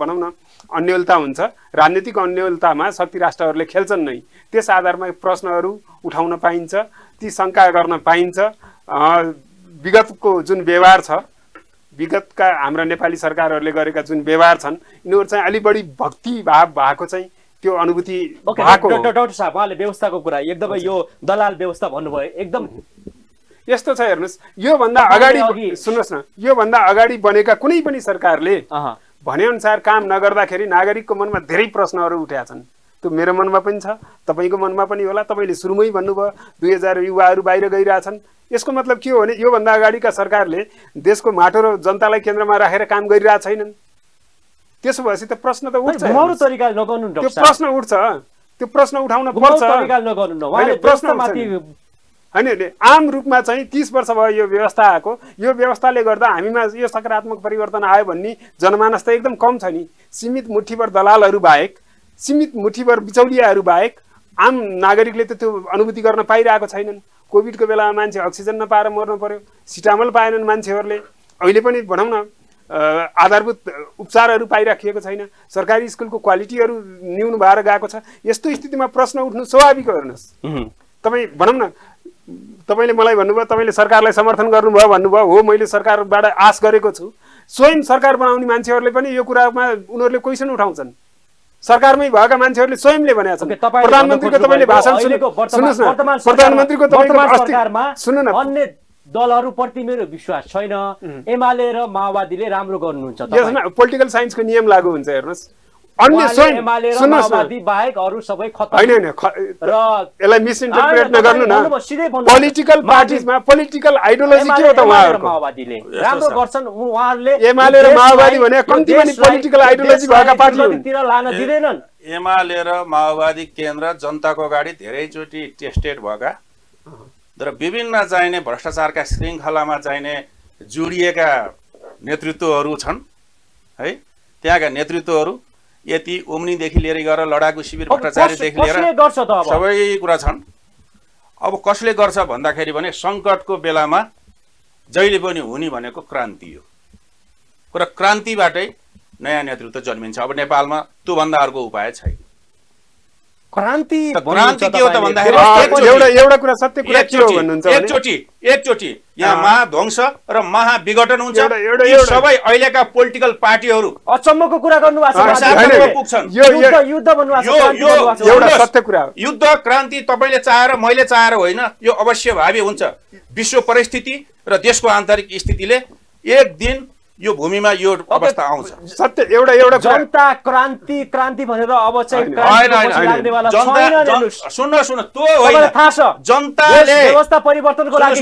भनौँ न अन्यलता हुन्छ राजनीतिक अन्यलतामा शक्ति राष्ट्रहरूले खेल्छन् नै त्यस आधारमा प्रश्नहरू उठाउन पाइन्छ ती शङ्का गर्न पाइन्छ विगतको जुन व्यवहार छ विगतका हाम्रा नेपाली सरकारहरूले गरेका जुन व्यवहार छन् यिनीहरू चाहिँ अलिक बढी भक्ति भाव भएको चाहिँ त्यो अनुभूति भएको डाक्टर साहब उहाँले व्यवस्थाको कुरा एकदमै यो दलाल व्यवस्था भन्नुभयो एकदम यस्तो छ हेर्नुहोस् योभन्दा अगाडि सुन्नुहोस् न योभन्दा अगाडि बनेका कुनै पनि सरकारले। भनेअनुसार काम नगर्दाखेरि नागरिकको मनमा धेरै प्रश्नहरू उठेका छन्। त्यो मेरो मनमा पनि छ तपाईँको मनमा पनि होला। तपाईँले सुरुमै भन्नुभयो दुई हजार युवाहरू बाहिर गइरहेछन्। यसको मतलब के हो भने योभन्दा अगाडिका सरकारले देशको माटो र जनतालाई केन्द्रमा राखेर काम गरिरहेका छैनन्। त्यसो भएपछि त प्रश्न त उठ्छ त्यो प्रश्न उठ्छ त्यो प्रश्न उठाउन पर्छ। होइन, आम रूपमा चाहिँ तिस वर्ष भयो यो व्यवस्था आएको यो व्यवस्थाले गर्दा हामीमा यो सकारात्मक परिवर्तन आयो भन्ने जनमानस त एकदम कम छ नि। सीमित मुठीभर दलालहरू बाहेक सीमित मुठीभर बिचौलियाहरू बाहेक आम नागरिकले त त्यो अनुभूति गर्न पाइरहेको छैनन्। कोभिडको बेलामा मान्छे अक्सिजन नपाएर मर्नु पर्यो सिटामल पाएनन् मान्छेहरूले। अहिले पनि भनौँ न आधारभूत उपचारहरू पाइराखिएको छैन। सरकारी स्कुलको क्वालिटीहरू न्यून भएर गएको छ। यस्तो स्थितिमा प्रश्न उठ्नु स्वाभाविक हेर्नुहोस्। तपाईँ भनौँ न तपाईँले मलाई भन्नुभयो तपाईँले सरकारलाई समर्थन गर्नुभयो भन्नुभयो हो मैले सरकारबाट आश गरेको छु। स्वयं सरकार बनाउने मान्छेहरूले पनि यो कुरामा उनीहरूले क्वेसन उठाउँछन्। सरकारमै भएका मान्छेहरूले स्वयंले भनेका छन्। प्रधानमन्त्रीको तपाईँले भाषण सुन्नुहोस् न। प्रधानमन्त्रीको तपाईँको सुन्नु न। अन्य दलहरूप्रति मेरो विश्वास छैन। एमाले र माओवादीले राम्रो गर्नुहुन्छ पोलिटिकल साइन्सको नियम लागू हुन्छ हेर्नुहोस्। अन्य बाहेक अरू सबै होइन यसलाई मिसइन्टरप्रेट नगर्नु न। पोलिटिकल पार्टिजमा पोलिटिकल आइडियोलोजी के हो त उहाँहरूको? माओवादीले? राम्रो। गर्छन् उहाँहरूले एमाले र माओवादी भने कम्ती पनि ideology देशलाई भएका पार्टी लान दिँदैनन्। एमाले र माओवादी केन्द्र जनताको अगाडि धेरैचोटि टेस्टेड भएका र विभिन्न चाहिने भ्रष्टाचारका श्रृङ्खलामा चाहिने जोडिएका नेतृत्वहरू छन् है? त्यहाँका नेतृत्वहरू यति उम्नीदेखि लिएर गएर लडाकु शिविर कसले लिएर सबै कुरा छन्। अब कसले गर्छ भन्दाखेरि भने सङ्कटको बेलामा जहिले पनि हुने भनेको क्रान्ति हो। र क्रान्तिबाटै नयाँ नेतृत्व जन्मिन्छ। अब नेपालमा त्योभन्दा अर्को उपाय छैन। क्रान्ति क्रान्ति के हो त। भन्दाखेरि एउटा एउटा कुरा सत्य कुरा के हो भन्नुहुन्छ भने? एकचोटि एकचोटि यहाँ। महाध्वंस र महाविघटन हुन्छ। सबै अहिलेका पोलिटिकल पार्टीहरू अचम्मको कुरा गर्नुभएको छ। एउटा सत्य कुरा हो। युद्ध क्रान्ति तपाईँले चाहेर मैले चाहेर होइन यो अवश्य भावी हुन्छ। विश्व परिस्थिति र देशको आन्तरिक स्थितिले एक दिन यो भूमिमा यो अवस्था आउँछ सत्य एउटा एउटा जनता क्रान्ति क्रान्ति भनेर अब चाहिँ। सुन्नु सुन्नु त्यो होइन थाहा छ जनताले व्यवस्था परिवर्तनको लागि।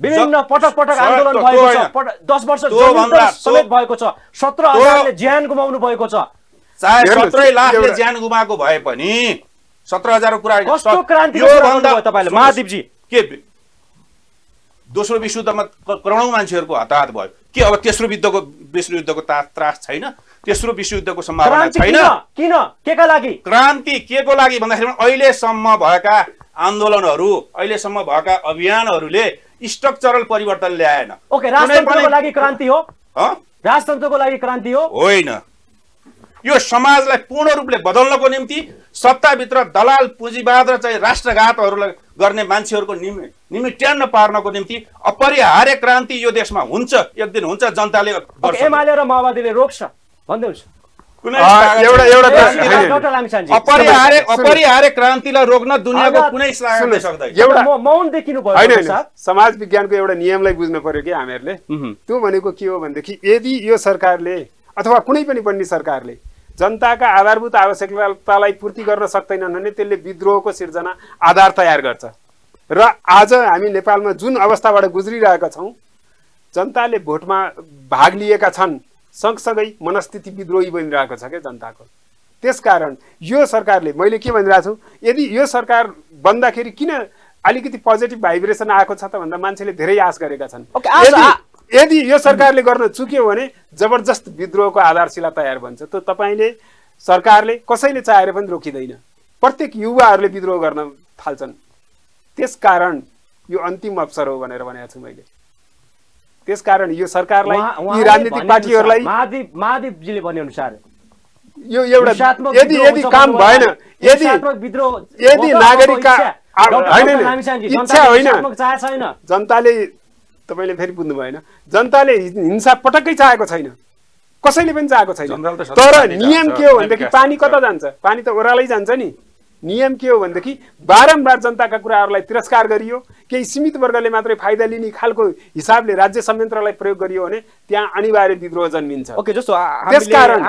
विभिन्न पटक पटक आन्दोलन भएको। छ दस वर्ष समेत भएको छ सत्र हजारले ज्यान गुमाउनु भएको छ चाहे सत्रै लाखले ज्यान गुमाएको भए पनि सत्र हजारको कुरा। कस्तो स- क्रान्तिको यो कुरा भन्दा- गर्नुभयो तपाईँले, महादेवजी? के दोस्रो विश्वयुद्धमा करोडौँ मान्छेहरूको हताहत भयो के अब तेस्रो युद्धको विश्वयुद्धको त्रास छैन? तेस्रो विश्वयुद्धको सम्भावना छैन? किन? किन? केका लागि? क्रान्ति के को लागि भन्दाखेरि अहिलेसम्म भएका आन्दोलनहरू अहिलेसम्म भएका अभियानहरूले स्ट्रक्चरल परिवर्तन ल्याएन। ओके राजतन्त्रको लागि क्रान्ति हो। हँ? राजतन्त्रको लागि क्रान्ति हो। होइन। यो समाजलाई पूर्ण रूपले बदल्नको निम्ति सत्ताभित्र दलाल पुँजीवाद र चाहिँ राष्ट्रघातहरूलाई गर्ने मान्छेहरूको निमि निमिट्यान्न पार्नको निम्ति अपरिहार्य क्रान्ति यो देशमा हुन्छ एक दिन हुन्छ जनताले। एमाले र माओवादीले रोक्छ लामिछानेजी, अपरिहार्य क्रान्तिलाई रोक्न दुनियाँको कुनै एउटा-। समाज विज्ञानको एउटा नियमलाई बुझ्नु पर्यो कि हामीहरूले। त्यो भनेको के हो भनेदेखि यदि यो सरकारले अथवा कुनै पनि बन्ने सरकारले जनताका आधारभूत आवश्यकतालाई पूर्ति गर्न सक्दैनन् भने त्यसले विद्रोहको सिर्जना आधार तयार गर्छ। र आज हामी नेपालमा जुन अवस्थाबाट गुज्रिरहेका छौँ जनताले भोटमा भाग लिएका छन् सँगसँगै मनस्थिति विद्रोही बनिरहेको छ क्या जनताको। त्यसकारण यो सरकारले मैले के भनिरहेको छु यदि यो सरकार बन्दाखेरि किन अलिकति पोजिटिभ भाइब्रेसन आएको छ त भन्दा मान्छेले धेरै आश गरेका छन्। यदि- यो सरकारले गर्न चुक्यो भने जबरजस्त विद्रोहको आधारशिला तयार बन्छ त तपाईँले सरकारले कसैले चाहेर पनि रोकिँदैन। प्रत्येक युवाहरूले विद्रोह गर्न थाल्छन्। त्यसकारण यो अन्तिम अवसर हो भनेर भनेको छु मैले। त्यसकारण यो सरकारलाई यी राजनीतिक पार्टीहरूलाई महादेवजीले भने अनुसार यो एउटा यदि यदि काम। भएन यदि यदि डाक्टर- होइन, जनताले तपाईँले फेरि बुझ्नु भएन जनताले हिंसा पटक्कै चाहेको छैन। कसैले पनि चाहेको छैन। तर नियम के हो भनेदेखि पानी। कता जान्छ? पानी त ओह्रालै जान्छ नि। नियम के हो भनेदेखि बारम्बार जनताका कुराहरूलाई तिरस्कार गरियो। केही सीमित वर्गले मात्रै फाइदा लिने खालको हिसाबले राज्य संयन्त्रलाई प्रयोग गरियो भने त्यहाँ अनिवार्य विद्रोह जन्मिन्छ। ओके जस्तो त्यसकारण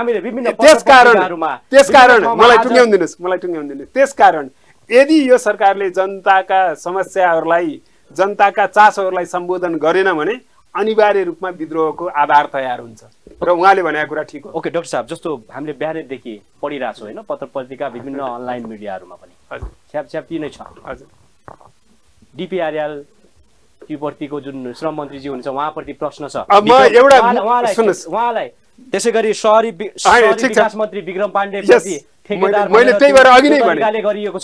त्यसकारण त्यसकारण मलाई टुङ्ग्याउनु दिनुहोस् मलाई टुङ्ग्याउनु दिनुहोस्। त्यसकारण यदि यो सरकारले जनताका समस्याहरूलाई जनताका चासोहरूलाई सम्बोधन गरेन भने अनिवार्य रूपमा विद्रोहको आधार तयार हुन्छ। र उहाँले भनेको कुरा ठिक हो। ओके डाक्टर साहब जस्तो हामीले बिहानैदेखि पढिरहेको छौँ होइन पत्र पत्रिका विभिन्न अनलाइन मिडियाहरूमा पनि। हजुर। छ्याप छ्याप्ती नै छ। हजुर। डिपी आर्याल प्रतिको जुन श्रम मन्त्रीजी हुनुहुन्छ उहाँप्रति प्रश्न छ। म एउटा- उहाँलाई- त्यसै गरी सहरी। विकास मन्त्री विक्रम पाण्डे मैले- त्यही भएर अघि नै भने।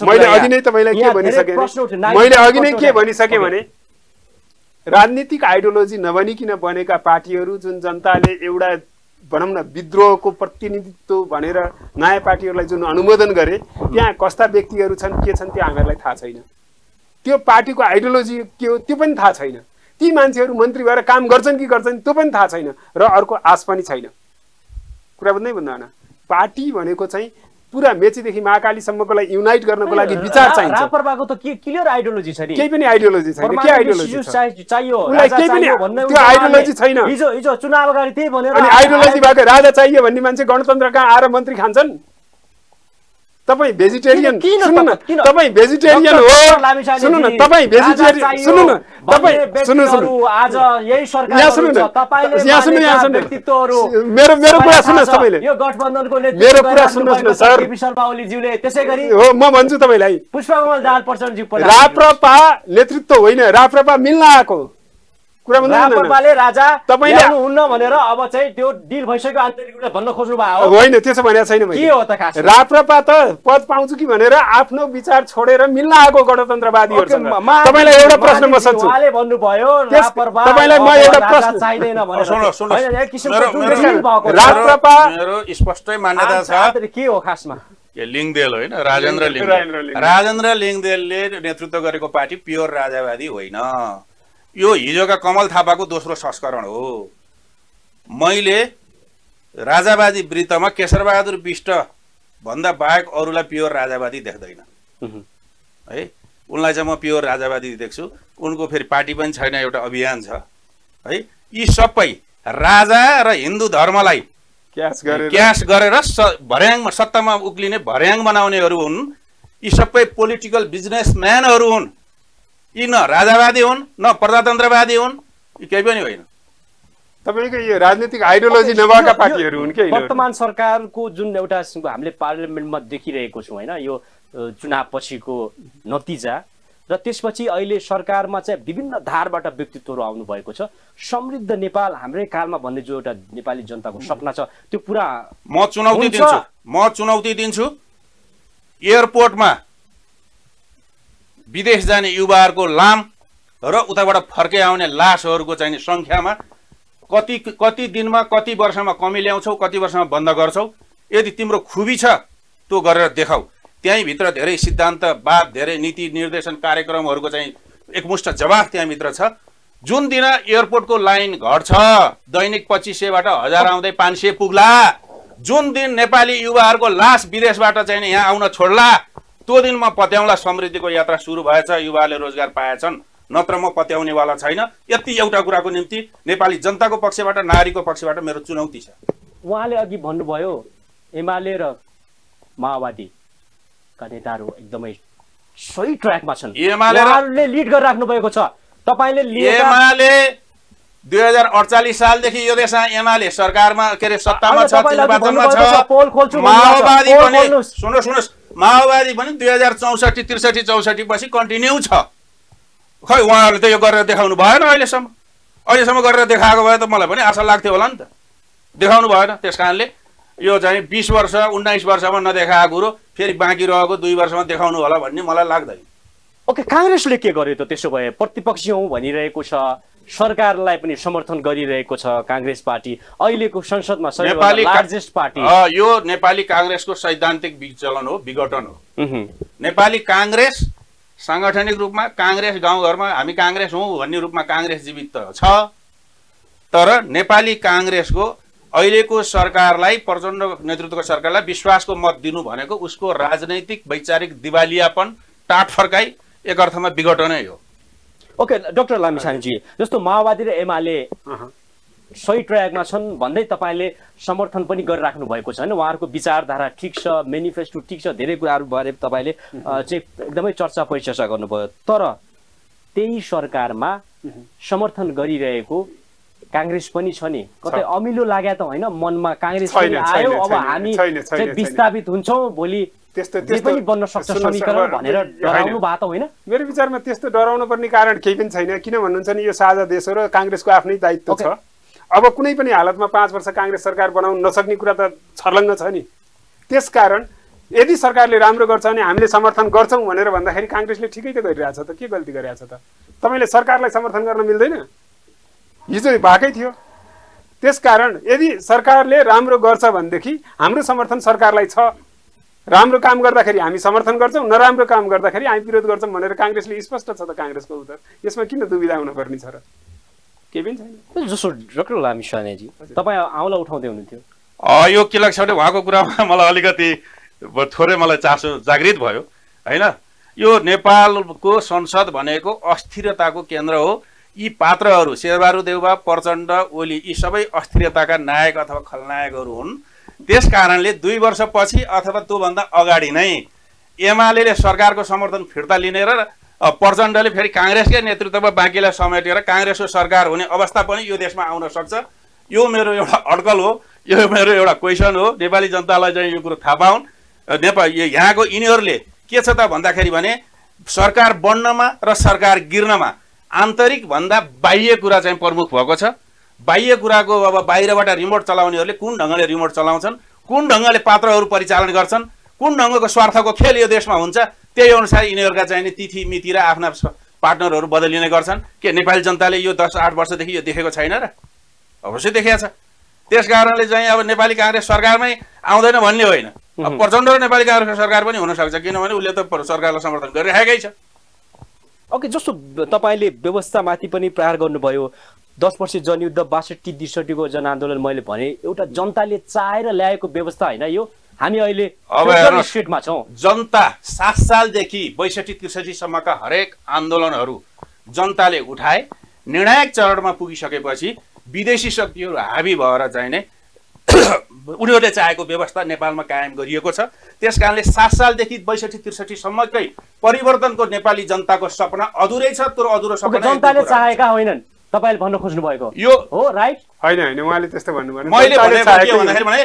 मैले अघि नै। तपाईँलाई के भनिसकेँ मैले अघि नै के। भनिसकेँ। भने राजनीतिक आइडियोलोजी नबनिकन बनेका पार्टीहरू जुन जनताले एउटा भनौँ न विद्रोहको प्रतिनिधित्व भनेर नयाँ पार्टीहरूलाई जुन अनुमोदन गरे त्यहाँ कस्ता व्यक्तिहरू छन् के छन् त्यो हामीहरूलाई थाहा छैन त्यो पार्टीको आइडियोलोजी के हो त्यो पनि थाहा छैन ती मान्छेहरू मन्त्री भएर काम गर्छन् कि गर्छन् त्यो पनि थाहा छैन र अर्को आश पनि छैन कुरा बुझ्नै बुझ्दैन पार्टी भनेको चाहिँ पुरा मेचीदेखि महाकालीसम्मको लागि युनाइट गर्नको लागि विचार चाहिन्छ। राप्रपाको त के क्लियर आइडियोलोजी छ नि? केही पनि आइडियोलोजी छैन के आइडियोलोजी चाहियो केही पनि- त्यो आइडियोलोजी छैन। हिजो हिजो चुनाव अगाडि त्यही भनेर अनि आइडियोलोजी भएको राजा चाहियो भन्ने मान्छे गणतन्त्र कहाँ आएर मन्त्री खान्छन्। तपाईँ भेजिटेरियन सुन्नु न तपाईँ- भेजिटेरियन हो। सुन्नु न तपाईँ भेजिटेरियन सुन्नु न तपाईँ सुन्नु सुन्नु आज यही यहाँ सरकार सुन्नु न। तपाईँले यहाँ सुन्नु यहाँ सुन्नु मेरो मेरो कुरा सुन्नुहोस्। तपाईँले। यो गठबन्धनको नेतृत्व मेरो कुरा सुन्नुहोस् सर। केपी शर्मा ओलीज्यूले त्यसै गरी हो म भन्छु तपाईँलाई। पुष्पकमल दाहाल प्रचण्डज्यू राप्रपा नेतृत्व होइन राप्रपा मिल्न आएको। कुरा राजा तपाईँले- ल्याउनु हुन्न भनेर अब चाहिँ त्यो डिल भइसक्यो आन्तरिक रूपले भन्न खोज्नु भयो। हो होइन त्यसो भनेको छैन के मैले हो त खास? राप्रपा त पद पाउँछु कि भनेर आफ्नो विचार छोडेर मिल्न आएको गणतन्त्रवादीहरूसँग। तपाईँलाई एउटा प्रश्न म सोध्छु। उहाँले भन्नुभयो तपाईँलाई म एउटा प्रश्न- चाहिँदैन भनेर। राप्रपा- स्पष्टै मान्यता छ। के हो खासमा? लिङदेल होइन राजेन्द्र लिङ्गदेल। राजेन्द्र लिङदेलले नेतृत्व गरेको पार्टी प्योर राजावादी होइन। यो हिजोका कमल थापाको दोस्रो संस्करण हो। मैले राजावादी वृत्तमा केशरबहादुर विष्ट भन्दा बाहेक अरूलाई प्योर राजावादी देख्दैन। है उनलाई चाहिँ म प्योर राजावादी देख्छु। उनको फेरि पार्टी पनि छैन एउटा अभियान छ। है यी सबै राजा र हिन्दू धर्मलाई क्यास गरेर क्यास गरेर स- भर्याङमा सत्तामा उक्लिने भर्याङ बनाउनेहरू हुन्। यी सबै पोलिटिकल बिजनेसम्यानहरू हुन्। यी न राजावादी हुन् न प्रजातन्त्रवादी हुन् यी केही पनि होइन तपाईँको यो राजनीतिक आइडियोलोजी नभएका पार्टीहरू हुन् कि? वर्तमान सरकारको जुन एउटा हामीले पार्लियामेन्टमा देखिरहेको छौँ होइन यो चुनाव पछिको नतिजा र त्यसपछि अहिले सरकारमा चाहिँ विभिन्न धारबाट व्यक्तित्वहरू आउनु भएको छ समृद्ध नेपाल हाम्रै कालमा भन्ने जो एउटा नेपाली जनताको सपना छ त्यो पुरा म चुनौती। दिन्छु म चुनौती दिन्छु एयरपोर्टमा विदेश जाने युवाहरूको लाम र उताबाट फर्के आउने लासहरूको चाहिँ नि सङ्ख्यामा कति कति दिनमा कति वर्षमा कमी ल्याउँछौ कति वर्षमा बन्द गर्छौ यदि तिम्रो खुबी छ त्यो गरेर देखाऊ। त्यहीँभित्र धेरै सिद्धान्त वाद धेरै नीति निर्देशन कार्यक्रमहरूको चाहिँ एकमुष्ट जवाफ त्यहाँभित्र छ। जुन दिन एयरपोर्टको लाइन घट्छ दैनिक पच्चिस सयबाट हजार आउँदै पाँच सय पुग्ला। जुन दिन नेपाली युवाहरूको लास विदेशबाट चाहिँ यहाँ आउन छोड्ला त्यो दिन म पत्याउँला समृद्धिको यात्रा सुरु भएछ युवाले रोजगार पाएछन्। नत्र म पत्याउनेवाला छैन। यति एउटा कुराको निम्ति नेपाली जनताको पक्षबाट नारीको पक्षबाट मेरो चुनौती छ। उहाँले अघि भन्नुभयो एमाले र माओवादीका नेताहरू एकदमै सही ट्र्याकमा छन्। एमाले लिड गरिराख्नु भएको छ। तपाईँले एमाले दुई हजार अडचालिस सालदेखि यो देशमा एमाले सरकारमा के अरे सत्तामा छ सुन्नुहोस्। माओवादी पनि दुई हजार चौसठी त्रिसठी चौसठी पछि कन्टिन्यू छ। खै उहाँहरूले त यो गरेर देखाउनु भएन अहिलेसम्म। अहिलेसम्म गरेर देखाएको भए त मलाई पनि आशा लाग्थ्यो होला नि त। देखाउनु भएन त्यस कारणले यो चाहिँ बिस वर्ष उन्नाइस वर्षमा नदेखाएको कुरो फेरि बाँकी रहेको दुई वर्षमा देखाउनु होला भन्ने मलाई लाग्दैन। ओके काङ्ग्रेसले के गर्यो त त्यसो भए? प्रतिपक्षी हौँ भनिरहेको छ। सरकारलाई पनि समर्थन गरिरहेको छ काङ्ग्रेस पार्टी। अहिलेको संसदमा नेपाली लार्जेस्ट पार्टी। यो नेपाली काङ्ग्रेसको सैद्धान्तिक विचलन हो विघटन हो। नेपाली काङ्ग्रेस साङ्गठनिक रूपमा काङ्ग्रेस गाउँघरमा हामी काङ्ग्रेस हौँ भन्ने रूपमा काङ्ग्रेस जीवित त छ तर नेपाली काङ्ग्रेसको अहिलेको सरकारलाई प्रचण्ड नेतृत्वको सरकारलाई विश्वासको मत दिनु भनेको उसको राजनैतिक वैचारिक दिवालियापन टाट फर्काई एक अर्थमा विघटनै हो। ओके डाक्टर लामिछानेजी जस्तो माओवादी र एमाले। सही ट्र्याकमा छन् भन्दै तपाईँले समर्थन पनि गरिराख्नु भएको छ होइन? उहाँहरूको विचारधारा ठिक छ मेनिफेस्टो ठिक छ धेरै कुराहरू बारे तपाईँले चाहिँ एकदमै चर्चा परिचर्चा गर्नुभयो। तर त्यही सरकारमा समर्थन गरिरहेको काङ्ग्रेस पनि छ नि। कतै अमिलो लाग्या त होइन मनमा काङ्ग्रेस आयो अब हामी। विस्थापित हुन्छौँ भोलि त्यस्तो त्यस्तो पनि बन्न सक्छ समीकरण भनेर। डराउनु भएको त होइन? मेरो विचारमा त्यस्तो डराउनु पर्ने कारण केही पनि छैन किन भन्नुहुन्छ नि यो साझा देश हो र काङ्ग्रेसको आफ्नै दायित्व। छ। अब कुनै पनि हालतमा पाँच वर्ष काङ्ग्रेस सरकार बनाउन नसक्ने कुरा त छर्लङ्ग छ नि। त्यसकारण यदि सरकारले राम्रो गर्छ भने हामीले समर्थन गर्छौँ भनेर भन्दाखेरि काङ्ग्रेसले ठिकै त गरिरहेछ त। के गल्ती गरिरहेछ त? तपाईँले सरकारलाई समर्थन गर्न मिल्दैन? हिजो भएकै थियो। त्यसकारण यदि सरकारले राम्रो गर्छ भनेदेखि हाम्रो समर्थन सरकारलाई छ। राम्रो काम गर्दाखेरि हामी समर्थन गर्छौँ नराम्रो काम गर्दाखेरि हामी विरोध गर्छौँ भनेर काङ्ग्रेसले स्पष्ट छ त काङ्ग्रेसको उत्तर। यसमा किन दुविधा हुनुपर्ने छ र? केही पनि छैन? जस्तो डाक्टर लामिछानेजी तपाईँ आउँला उठाउँदै हुनुहुन्थ्यो। अ, यो के लाग्छ भने उहाँको कुरामा मलाई अलिकति थोरै मलाई चासो जागृत भयो होइन? यो नेपालको संसद भनेको अस्थिरताको केन्द्र हो। यी पात्रहरू शेरबहादुर देउबा प्रचण्ड ओली यी सबै अस्थिरताका नायक अथवा खलनायकहरू हुन्। त्यस कारणले दुई वर्षपछि अथवा त्योभन्दा अगाडि नै एमाले सरकारको समर्थन फिर्ता लिने र प्रचण्डले फेरि काङ्ग्रेसकै नेतृत्वमा बाँकीलाई समेटेर काङ्ग्रेसको सरकार हुने अवस्था पनि यो देशमा आउन सक्छ। यो मेरो एउटा अड्कल हो यो मेरो एउटा क्वेसन हो। नेपाली जनतालाई चाहिँ यो कुरो थाहा पाउन्। नेपाल यहाँको यिनीहरूले के छ त भन्दाखेरि भने सरकार बन्नमा र सरकार गिर्नमा आन्तरिक भन्दा बाह्य कुरा चाहिँ प्रमुख भएको छ। बाह्य कुराको अब बाहिरबाट रिमोट चलाउनेहरूले कुन ढङ्गले रिमोट चलाउँछन्? कुन ढङ्गले पात्रहरू परिचालन गर्छन्? कुन ढङ्गको स्वार्थको खेल यो देशमा हुन्छ? त्यही अनुसार यिनीहरूका चाहिँ नि तिथि मिति र आफ्ना पार्टनरहरू बदलिने गर्छन्। के नेपाली जनताले यो दस आठ वर्षदेखि यो देखेको छैन र? अवश्य देखेको छ। त्यस कारणले चाहिँ अब नेपाली काङ्ग्रेस सरकारमै आउँदैन भन्ने होइन। अब प्रचण्ड र नेपाली काङ्ग्रेसको सरकार पनि हुनसक्छ किनभने उसले त सरकारलाई समर्थन गरिरहेकै छ। ओके जस्तो तपाईँले व्यवस्थामाथि पनि प्रहार गर्नुभयो दस वर्ष जनयुद्ध बासठी त्रिसठीको जनआन्दोलन मैले भने एउटा जनताले चाहेर ल्याएको व्यवस्था होइन यो। हामी अहिले। स्टेटमा छौँ। जनता सात सालदेखि बैसठी त्रिसठीसम्मका हरेक आन्दोलनहरू जनताले उठाए। निर्णायक चरणमा पुगिसकेपछि विदेशी शक्तिहरू हाबी भएर चाहिँ नै उनीहरूले चाहेको व्यवस्था नेपालमा कायम गरिएको छ। त्यस कारणले सात सालदेखि बैसठी त्रिसठीसम्मकै परिवर्तनको नेपाली जनताको सपना अधुरै छ त्यो अधुरो सपना जनताले चाहेका होइनन्। तपाईँले भन्न खोज्नु भएको यो हो राइट होइन होइन उहाँले त्यस्तो भन्नु भएन मैले भने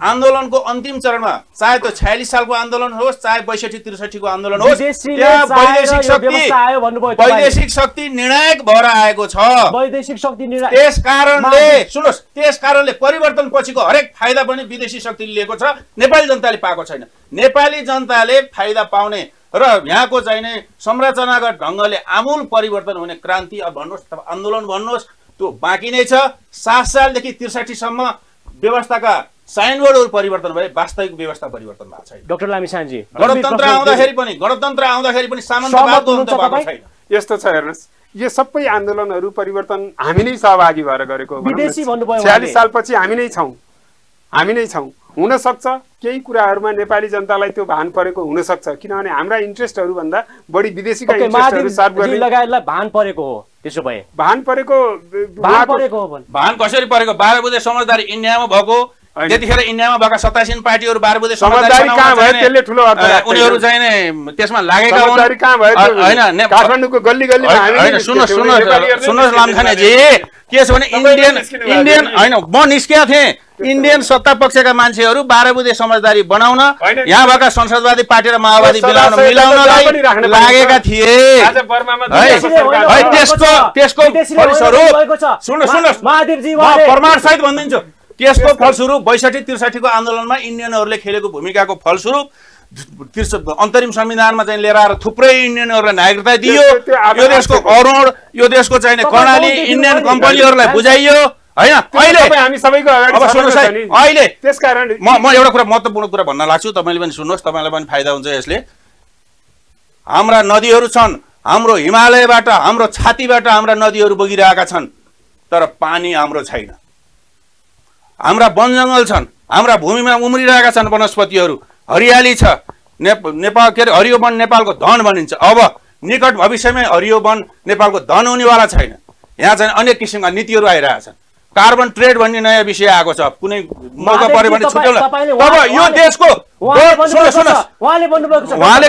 आन्दोलनको अन्तिम चरणमा चाहे त्यो छयालिस सालको आन्दोलन होस् चाहे बैसठी त्रिसठीको आन्दोलन होस् वैदेशिक शक्ति भन्नुभयो। वैदेशिक शक्ति निर्णायक भएर आएको छ। वैदेशिक शक्ति त्यस कारणले सुन्नुहोस् त्यस कारणले परिवर्तन पछिको हरेक फाइदा पनि विदेशी शक्तिले लिएको छ। नेपाली जनताले पाएको छैन। नेपाली जनताले फाइदा पाउने र यहाँको चाहिँ नै संरचनागत ढङ्गले आमूल परिवर्तन हुने क्रान्ति अब भन्नुहोस् अथवा आन्दोलन भन्नुहोस् त्यो बाँकी नै छ। सात सालदेखि त्रिसठीसम्म व्यवस्थाका साइनबोर्डहरू परिवर्तन भए वास्तविक व्यवस्था परिवर्तन भएको छैन। डाक्टर लामिछानजी गणतन्त्र आउँदाखेरि पनि गणतन्त्र आउँदाखेरि पनि? छैन। यस्तो छ हेर्नुहोस्। यो सबै आन्दोलनहरू परिवर्तन हामी नै सहभागी भएर गरेको। छयालिस सालपछि हामी नै छौँ। हामी नै छौँ। हुनसक्छ। केही कुराहरूमा नेपाली जनतालाई त्यो भान परेको हुनसक्छ। किनभने हाम्रा इन्ट्रेस्टहरू भन्दा बढी विदेशीका इन्ट्रेस्टहरू सर्भ गर्ने लगायतलाई भान परेको हो त्यसो भए। भान परेको भान उहाँको- परेको हो भने। भान कसरी परेको? बाह्र बुधे समझदारी इन्डियामा भएको। त्यतिखेर इन्डियामा भएका सत्तासीन पार्टीहरू बाह्र बुधे समझदारी कहाँ भयो? त्यसले ठुलो। उनीहरू चाहिँ नि त्यसमा लागेका कहाँ भयो? होइन काठमाडौँको गल्ली नै सुन्नुहोस् सुन्नुहोस् सुन्नुहोस् लामखानेजी के छ भने इन्डियन इन्डियन होइन म निस्केका थिएँ। इन्डियन सत्ता पक्षका मान्छेहरू बाह्र बुधे समझदारी बनाउन। यहाँ भएका संसदवादी पार्टी र माओवादी मिलाउन मिलाउनलाई लागेका। थिए। त्यसको त्यसको प्रमाण सहित भनिदिन्छु त्यसको फलस्वरूप बैसठी त्रिसठीको आन्दोलनमा इन्डियनहरूले खेलेको भूमिकाको फलस्वरूप त्रिस अन्तरिम संविधानमा चाहिँ लिएर आएर थुप्रै इन्डियनहरूलाई नागरिकता दियो। यो देशको अरुण यो देशको चाहिँ नि तपाईँ कर्णाली इन्डियन कम्पनीहरूलाई बुझाइयो। होइन? त्यसकारण म म एउटा कुरा महत्त्वपूर्ण कुरा भन्न लाग्छु तपाईँले पनि सुन्नुहोस् तपाईँलाई पनि फाइदा हुन्छ यसले। हाम्रा नदीहरू छन् हाम्रो हिमालयबाट हाम्रो छातीबाट हाम्रा नदीहरू बगिरहेका छन् तर पानी हाम्रो छैन। हाम्रा वन जङ्गल छन् हाम्रा भूमिमा उम्रिरहेका छन् वनस्पतिहरू। हरियाली छ। नेप नेपाल के अरे हरियो वन नेपालको धन भनिन्छ। अब निकट भविष्यमै हरियो वन नेपालको धन हुनेवाला छैन। यहाँ चाहिँ अनेक किसिमका नीतिहरू आइरहेछन् कार्बन ट्रेड भन्ने नयाँ विषय आएको छ। कुनै मौका पऱ्यो भने तपाईँले तब यो देशको उहाँले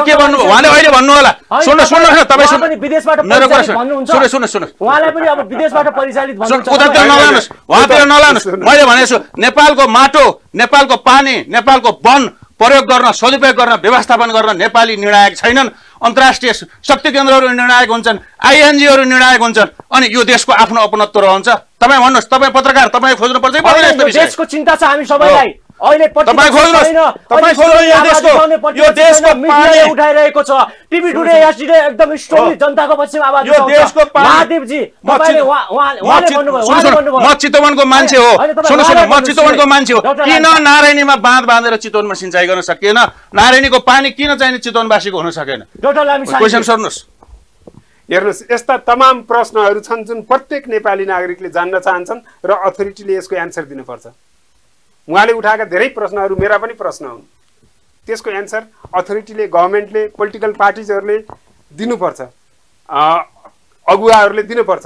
के भन्नु उहाँले अहिले भन्नु होला। होइन, सुन्नुहोस् न तपाईँ सुन्नु विदेशबाट मेरो कुरा परिचालित भन्नुहुन्छ। सुन्नुहोस् उहाँलाई पनि अब विदेशबाट परिचालित उतातिर नलानुहोस्। उहाँतिर नलानुहोस्। मैले भनेको छु नेपालको माटो नेपालको पानी नेपालको वन प्रयोग गर्न सदुपयोग गर्न व्यवस्थापन गर्न नेपाली निर्णायक छैनन्। अन्तर्राष्ट्रिय शक्ति केन्द्रहरू निर्णायक हुन्छन् आइएनजीहरू निर्णायक हुन्छन् अनि यो देशको आफ्नो अपनत्व रहन्छ। तपाईँ भन्नुहोस् तपाईँ पत्रकार तपाईँ खोज्नु पर्छ कि पर्दैन होइन, यस्तो यो विषय? देशको चिन्ता छ हामी सबैलाई। अहिले यो देशको- पानी- उठाइरहेको छ। टिभी टुडे एकदम स्ट्रङली। जनताको पक्षमा आवाज यो। देशको महादेवजी म चितवनको मान्छे हो। सुन्नु सुन्नु म चितवनको नि। मान्छे हो। किन। नारायणीमा बाँध बाँधेर चितवनमा सिँचाइ गर्न सकिएन? नारायणीको पानी किन चाहिँ चितवनवासीको हुन सकेन? क्वेसन सोध्नुहोस्। हेर्नुहोस् यस्ता तमाम प्रश्नहरू छन् जुन प्रत्येक नेपाली नागरिकले जान्न चाहन्छन् र अथोरिटीले यसको एन्सर दिनुपर्छ। उहाँले उठाएका धेरै प्रश्नहरू मेरा पनि प्रश्न हुन्। त्यसको एन्सर अथोरिटीले गभर्मेन्टले पोलिटिकल पार्टिजहरूले दिनुपर्छ। अगुवाहरूले दिनुपर्छ।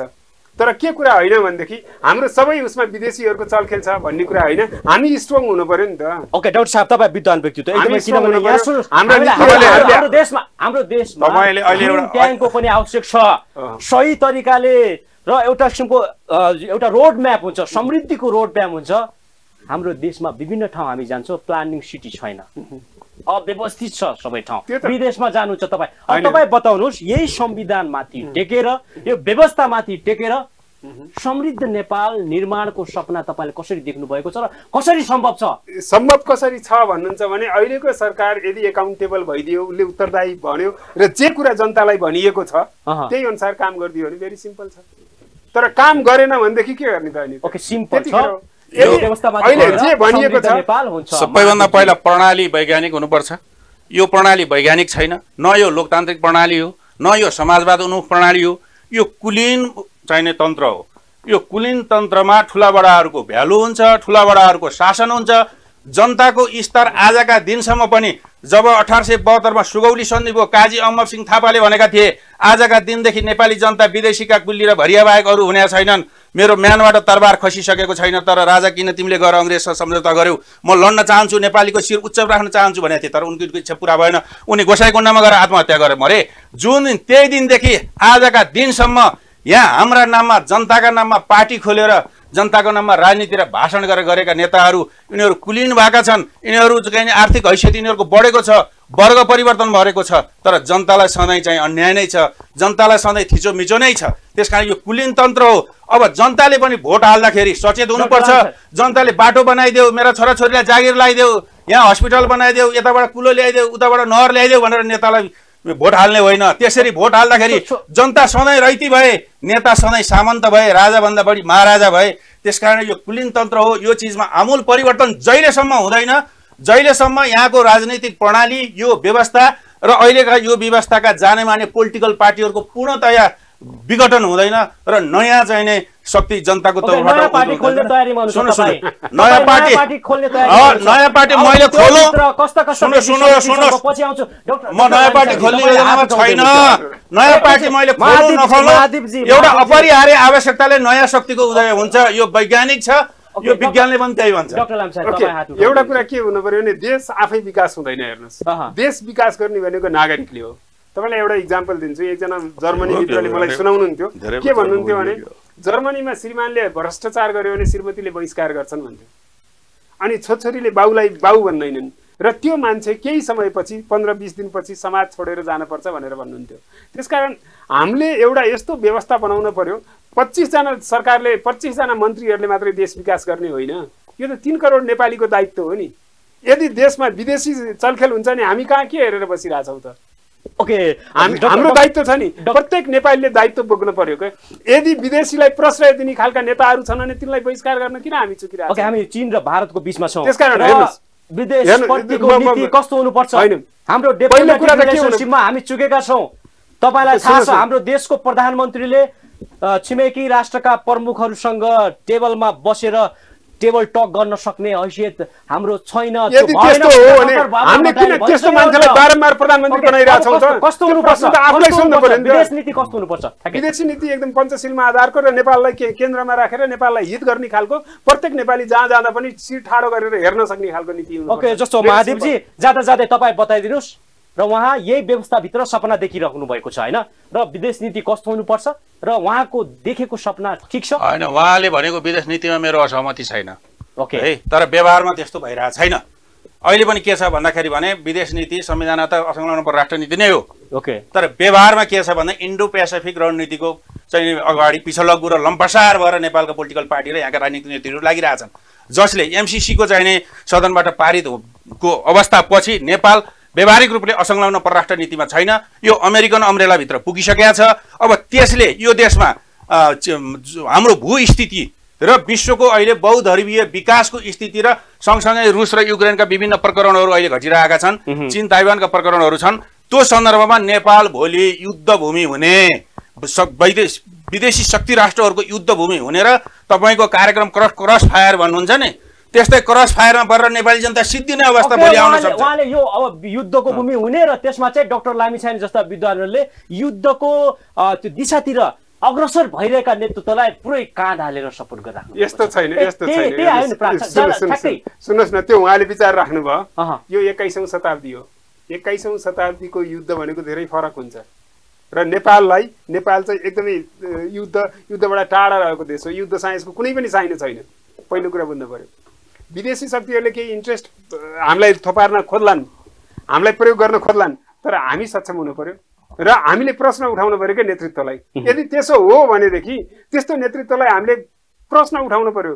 तर के कुरा होइन भनेदेखि हाम्रो सबै उसमा विदेशीहरूको चलखेल छ भन्ने कुरा होइन। हामी स्ट्रङ हुनु पर्यो नि त। ओके डाक्टर साहब तपाईँ विद्वान। सुन्नुहोस्, हाम्रो देशमा हाम्रो देशमा पनि आवश्यक छ। सही तरिकाले र एउटा किसिमको एउटा रोड म्याप हुन्छ। समृद्धिको रोड म्याप हुन्छ। हाम्रो देशमा विभिन्न ठाउँ हामी जान्छौँ प्लानिङ सिटी छैन। अव्यवस्थित छ सबै ठाउँ। विदेशमा जानुहुन्छ तपाईँ। तपाईँ बताउनुहोस् यही संविधानमाथि टेकेर यो व्यवस्थामाथि टेकेर समृद्ध नेपाल निर्माणको सपना तपाईँले कसरी देख्नु भएको छ र कसरी सम्भव छ? सम्भव कसरी छ भन्नुहुन्छ भने अहिलेको सरकार यदि एकाउन्टेबल भइदियो उसले उत्तरदायी भन्यो र जे कुरा जनतालाई भनिएको छ। त्यही अनुसार काम गरिदियो भने भेरी सिम्पल छ। तर काम गरेन भनेदेखि के गर्ने त त? ओके सिम्पल छ। सबैभन्दा पहिला प्रणाली वैज्ञानिक हुनुपर्छ। यो प्रणाली वैज्ञानिक छैन। न यो लोकतान्त्रिक प्रणाली हो न यो समाजवाद उन्मुख प्रणाली हो। यो कुलीन चाहिने तन्त्र हो। यो कुलीन तन्त्रमा ठुला बडाहरूको भ्यालु हुन्छ ठुला बडाहरूको शासन हुन्छ। जनताको स्तर आजका दिनसम्म पनि जब अठार सय बहत्तरमा सुगौली सन्धि भयो काजी अमर सिंह थापाले भनेका थिए आजका दिनदेखि नेपाली जनता विदेशीका कुल्ली र भरिया बाहेक अरू हुने छैनन्। मेरो म्यानबाट तरबार खसिसकेको छैन तर राजा किन तिमीले गएर अङ्ग्रेजसँग सम्झौता गर्यौ? म लड्न चाहन्छु नेपालीको शिर उच्च राख्न चाहन्छु भनेको थिएँ तर उनको इच्छा पुरा भएन। उनी गोसाइकुण्डमा गएर आत्महत्या गरे। मरे जुन त्यही दिनदेखि आजका दिनसम्म यहाँ हाम्रा नाममा जनताका नाममा पार्टी खोलेर जनताको नाममा राजनीति र भाषण गरेर गरेका नेताहरू यिनीहरू कुलीन भएका छन्। यिनीहरू चाहिँ आर्थिक हैसियत यिनीहरूको बढेको छ। वर्ग परिवर्तन भरेको छ तर जनतालाई सधैँ चाहिँ अन्याय नै छ जनतालाई सधैँ थिचोमिचो नै छ। त्यस कारण यो कुलीन तन्त्र हो। अब जनताले पनि भोट हाल्दाखेरि सचेत हुनुपर्छ। जनताले बाटो बनाइदेऊ मेरा छोराछोरीलाई जागिर लगाइदेऊ यहाँ हस्पिटल बनाइदेऊ यताबाट कुलो ल्याइदेऊ उताबाट नहर ल्याइदेऊ भनेर नेतालाई भोट हाल्ने होइन। त्यसरी भोट हाल्दाखेरि जनता सधैँ रैती भए नेता सधैँ सामन्त भए राजाभन्दा बढी महाराजा भए त्यसकारण यो कुलीन तन्त्र हो। यो चिजमा आमूल परिवर्तन जहिलेसम्म हुँदैन जहिलेसम्म यहाँको राजनैतिक प्रणाली यो व्यवस्था र अहिलेका यो व्यवस्थाका जाने माने पोलिटिकल पार्टीहरूको पूर्णतया विघटन हुँदैन र नयाँ चाहिने शक्ति जनताको तर्फबाट नयाँ पार्टी। नयाँ पार्टी मैले खोलौँ। सुन्नु, सुन्नु, म नयाँ पार्टी खोल्ने योजनामा छैन। नयाँ पार्टी मैले खोल्नु नखोल्नु। एउटा। अपरिहार्य आवश्यकताले नयाँ शक्तिको उदय हुन्छ। यो वैज्ञानिक छ। यो विज्ञानले पनि त्यही भन्छ। डाक्टर लामसाहेब ओके तपाईँ हात उठाउनु एउटा कुरा के हुनु पर्यो भने देश आफै विकास हुँदैन हेर्नुहोस्। देश विकास गर्ने भनेको नागरिकले हो। तपाईँलाई एउटा इक्जाम्पल दिन्छु। एकजना जर्मनी हो, मित्रले मलाई सुनाउनुहुन्थ्यो। के भन्नुहुन्थ्यो भने। जर्मनीमा श्रीमानले भ्रष्टाचार गर्यो भने श्रीमतीले बहिष्कार गर्छन् भन्थ्यो। अनि छोरछोरीले बाउलाई बाउ भन्दैनन्। र त्यो मान्छे केही समयपछि पन्ध्र बिस दिनपछि समाज छोडेर जानुपर्छ भनेर भन्नुहुन्थ्यो। त्यसकारण हामीले एउटा यस्तो व्यवस्था बनाउन पर्यो। पच्चिसजना सरकारले पच्चिसजना मन्त्रीहरूले मात्रै देश विकास गर्ने होइन। यो त तिन करोड नेपालीको दायित्व हो नि। यदि देशमा विदेशी चलखेल हुन्छ भने हामी कहाँ के हेरेर बसिरहेछौँ त? ओके हाम्रो दायित्व छ नि। प्रत्येक नेपालीले दायित्व बोक्नु पर्यो क्या यदि विदेशीलाई प्रश्रय दिने खालका नेताहरू छन् भने तिनलाई बहिष्कार गर्न किन हामी चुकिरहेको ओके हामी चीन र भारतको बिचमा छौँ। त्यसकारण कस्तो हुनुपर्छ। हाम्रो हामी चुकेका छौँ। तपाईँलाई थाहा छ न। हाम्रो देशको प्रधानमन्त्रीले छिमेकी राष्ट्रका प्रमुखहरूसँग टेबलमा बसेर टेबल टक गर्न सक्ने हैसियत हाम्रो छैन। विदेश नीति कस्तो हुनुपर्छ। विदेशी नीति एकदम पञ्चशीलमा आधारको र नेपाललाई केन्द्रमा राखेर नेपाललाई हित गर्ने खालको प्रत्येक नेपाली जहाँ जाँदा पनि सिट ठाडो गरेर हेर्न सक्ने खालको नीति। ओके जस्तो महादेवजी। जाँदा जाँदै तपाईँ बताइदिनुहोस् र उहाँ यही व्यवस्थाभित्र सपना देखिराख्नु भएको छ होइन? र विदेश नीति कस्तो हुनुपर्छ? र उहाँको देखेको सपना ठिक छ? होइन उहाँले भनेको विदेश नीतिमा मेरो असहमति छैन। ओके। है तर व्यवहारमा त्यस्तो भइरहेको छैन। अहिले पनि के छ भन्दाखेरि भने विदेश नीति संविधान त असंलग्न राष्ट्र नीति नै हो। ओके। तर व्यवहारमा के छ भन्दा इन्डो पेसिफिक रणनीतिको चाहिँ अगाडि पिछलग्गु र लम्पसार भएर नेपालका पोलिटिकल पार्टी र यहाँका राजनीतिक नेतृत्वहरू लागिरहेछन्। जसले एमसिसीको चाहिने सदनबाट पारित को अवस्था पछि नेपाल व्यावहारिक रूपले असंलग्न परराष्ट्र नीतिमा छैन। यो अमेरिकन अम्रेलाभित्र पुगिसकेका छ। अब त्यसले यो देशमा हाम्रो भूस्थिति र विश्वको अहिले बहुधर्मीय विकासको स्थिति र सँगसँगै रुस र युक्रेनका विभिन्न प्रकरणहरू अहिले घटिरहेका छन्। चीन ताइवानका प्रकरणहरू छन्। त्यो सन्दर्भमा नेपाल भोलि युद्धभूमि हुने। वैदेश विदेशी शक्ति राष्ट्रहरूको युद्धभूमि हुने र तपाईँको कार्यक्रम क्रस क्रस फायर भन्नुहुन्छ नि। त्यस्तै क्रस फायरमा परेर नेपाली जनता सिद्धिने अवस्था भोलि आउन सक्छ। उहाँले यो अब युद्धको भूमि हुने र त्यसमा चाहिँ डाक्टर लामिछाने जस्ता विद्वानहरूले युद्धको त्यो दिशातिर अग्रसर भइरहेका नेतृत्वलाई पुरै काँध हालेर सपोर्ट गरिराख्नु यस्तो छैन यस्तो छैन। सुन्नुहोस् न त्यो उहाँले विचार राख्नुभयो। यो एक्काइसौँ शताब्दी हो। एक्काइसौँ शताब्दीको युद्ध भनेको धेरै फरक हुन्छ। र नेपाललाई नेपाल चाहिँ एकदमै युद्ध युद्धबाट टाढा रहेको देश हो। युद्ध साइन्सको कुनै पनि साइन छैन। पहिलो कुरा बुझ्नु पर्यो। विदेशी शक्तिहरूले केही इन्ट्रेस्ट हामीलाई थोपार्न खोज्लान्। हामीलाई प्रयोग गर्न खोज्लान्। तर हामी सक्षम हुनु पर्यो र हामीले प्रश्न उठाउनु पर्यो क्या नेतृत्वलाई यदि त्यसो हो भनेदेखि त्यस्तो नेतृत्वलाई हामीले प्रश्न उठाउनु पर्यो।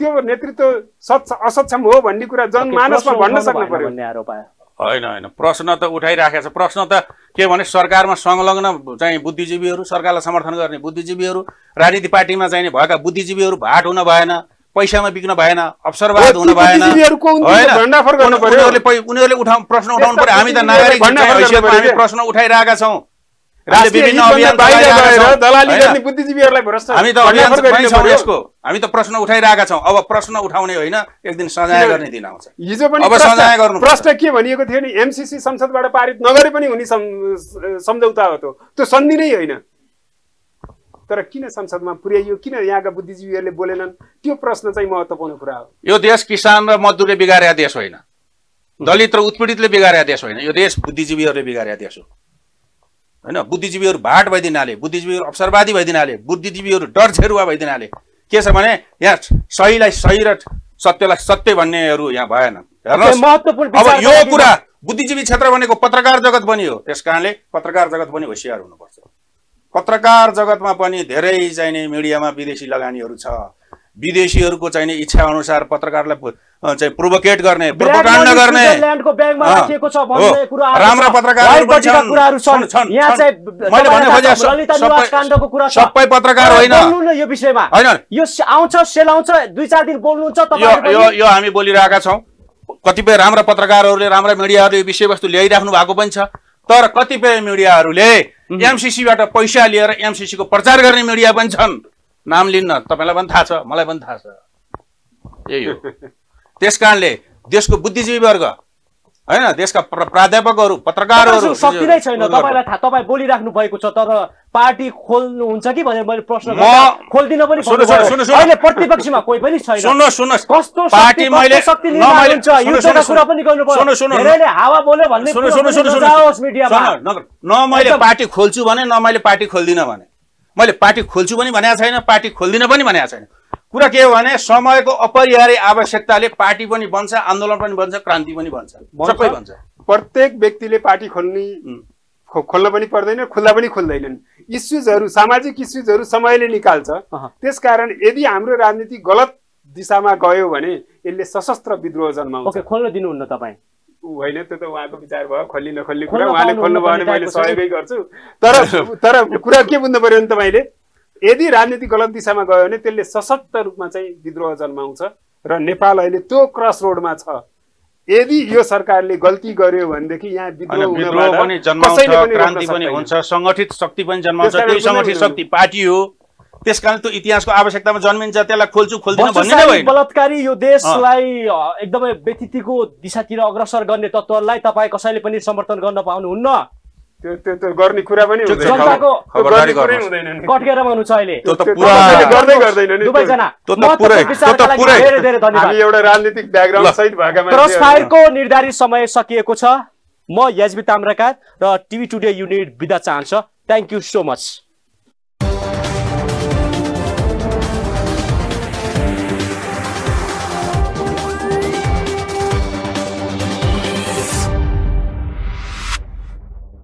त्यो नेतृत्व सक्ष असक्षम हो भन्ने कुरा जनमानसमा भन्न सक्नु पर्यो भन्ने आरोप आयो। होइन होइन। प्रश्न त उठाइराखेको छ। प्रश्न त के भने सरकारमा संलग्न चाहिँ बुद्धिजीवीहरू सरकारलाई समर्थन गर्ने बुद्धिजीवीहरू राजनीति पार्टीमा चाहिँ भएका बुद्धिजीवीहरू भाट हुन भएन। पैसामा बिक्न भएन अवसरवाद हुन भएन उनीहरूले गर्नु प्रश्न उठाउनु पर्यो हामी त नागरिक हामी गर्नु प्रश्न उठाइरहेका छौँ? गर्ने हामी त गरिनु प्रश्न उठाइरहेका छौँ अब प्रश्न उठाउने होइन एक दिन सजाय गर्ने दिन आउँछ हिजो पनि अब प्रश्न- सजाय गर्नुपर्छ। प्रश्न के भनिएको थियो नि एमसिसी संसदबाट पारित नगरे पनि हुने सम्- सम्झौता हो त्यो सन्धि नै होइन तर किन संसदमा पुर्याइयो? किन यहाँका बुद्धिजीवीहरूले बोलेनन्? त्यो प्रश्न चाहिँ महत्त्वपूर्ण कुरा हो। यो देश किसान र मजदुरले बिगारेका देश होइन। दलित र उत्पीडितले बिगारेका देश होइन। यो देश बुद्धिजीवीहरूले बिगारेका देश हो। होइन? बुद्धिजीवीहरू भाट भइदिनाले बुद्धिजीवीहरू अवसरवादी भइदिनाले बुद्धिजीवीहरू डर छेरुवा भइदिनाले के छ भने यहाँ सहीलाई सही र सत्यलाई सत्य भन्नेहरू यहाँ भएन अब यो कुरा बुद्धिजीवी क्षेत्र भनेको पत्रकार जगत पनि हो। त्यस कारणले पत्रकार जगत पनि होसियार हुनुपर्छ। पत्रकार जगतमा पनि धेरै चाहिने मिडियामा विदेशी लगानीहरू छ विदेशीहरूको चाहिने इच्छा अनुसार पत्रकारलाई चाहिँ प्रोभोकेट गर्ने गर्ने राम्रा। पत्रकारहरू सबै- पत्रकार होइन। यो विषयमा होइन। यो आउँछ सेल आउँछ दुई चार दिन बोल्नुहुन्छ। यो हामी बोलिरहेका छौँ कतिपय राम्रा पत्रकारहरूले राम्रा मिडियाहरूले यो विषयवस्तु ल्याइराख्नु भएको पनि छ तर कतिपय मिडियाहरूले एमसिसीबाट पैसा लिएर एमसिसीको प्रचार गर्ने मिडिया पनि छन्। नाम लिन्न तपाईँलाई पनि थाहा छ मलाई पनि थाहा छ। यही हो। त्यस कारणले देशको बुद्धिजीवी वर्ग होइन देशका प्र- प्राध्यापकहरू पत्रकारहरू। तपाईँसँग शक्ति नै छैन। तपाईँलाई थाहा तपाईँ बोलिराख्नु भएको छ तर पार्टी खोल्नुहुन्छ कि भनेर मैले प्रश्न खोल्दिन पनि। अहिले प्रतिपक्षमा कोही पनि छैन। सुन्नुहोस् सुन्नुहोस् कस्तो पार्टी मैले शक्ति युद्धका कुरा पनि गर्नु पर्यो धेरैले हावा बोल्यो भन्ने मिडियामा। न- मैले पार्टी खोल्छु भने न मैले पार्टी खोल्दिनँ भने। मैले पार्टी खोल्छु पनि भनेको छैन पार्टी खोल्दिनँ पनि भनेको छैन। कुरा के हो भने समयको अपरिहार्य आवश्यकताले पार्टी पनि बन्छ आन्दोलन पनि बन्छ क्रान्ति पनि बन्छ। सबै बन्छ। प्रत्येक व्यक्तिले पार्टी खोल्ने खोल्न पनि पर्दैन खुल्दा पनि खोल्दैनन्। इस्युजहरू सामाजिक इस्युजहरू समयले निकाल्छ। त्यसकारण यदि हाम्रो राजनीति गलत दिशामा गयो भने यसले सशस्त्र विद्रोह जन्माउँछ। ओके खोल्न दिनुहुन्न तपाईँ। होइन त्यो त उहाँको विचार भयो खोल्ली नखोल्ने खोल्न कुरा उहाँले खोल्नु भयो भने मैले सहयोगै गर्छु। तर तर कुरा के बुझ्नु पर्यो भने तपाईँले? यदि राजनीति गलत दिशामा गयो भने त्यसले सशक्त रूपमा चाहिँ विद्रोह जन्माउँछ र नेपाल अहिले त्यो क्रस रोडमा छ। यदि यो सरकारले गल्ती गर्यो भनेदेखि यहाँ विद्रोह पनि जन्माउँछ कसैले पनि रोक्न क्रान्ति पनि। हुन्छ सङ्गठित शक्ति पनि जन्माउँछ त्यही कुनै सङ्गठित शक्ति पार्टी हो। त्यस कारण त्यो इतिहासको आवश्यकतामा जन्मिन्छ त्यसलाई खोल्छु खोल्दिनँ भन्ने नै होइन। बलात्कारी यो देशलाई एकदमै व्यतिथिको दिशातिर अग्रसर गर्ने तत्त्वलाई तपाईँ कसैले पनि समर्थन गर्न पाउनुहुन्न। त्यो त्यो त्यो गर्ने कुरा पनि त्यो हुँदैन जनताको त्यो खबरदारी गर्ने कुरै गर्नुहोस्। हुँदैन नि। कटकेरमा हुनुहुन्छ अहिले त्यो त त्यो- त्यो पुरा कसैले गर्दै गर्दैन नि दुवैजना त्यो त महत्त्वपूर्ण पुरै- त्यो विचारका त लागि पुरै। धेरै धेरै हामी धन्यवाद एउटा राजनीतिक ब्याकग्राउन्ड ल। सहित भएका क्रस मान्छेहरू फायरको निर्धारित समय सकिएको छ म यजबी ताम्राकार र टिभी टुडे युनिट बिदा चाहन्छ थ्याङ्क यू सो मच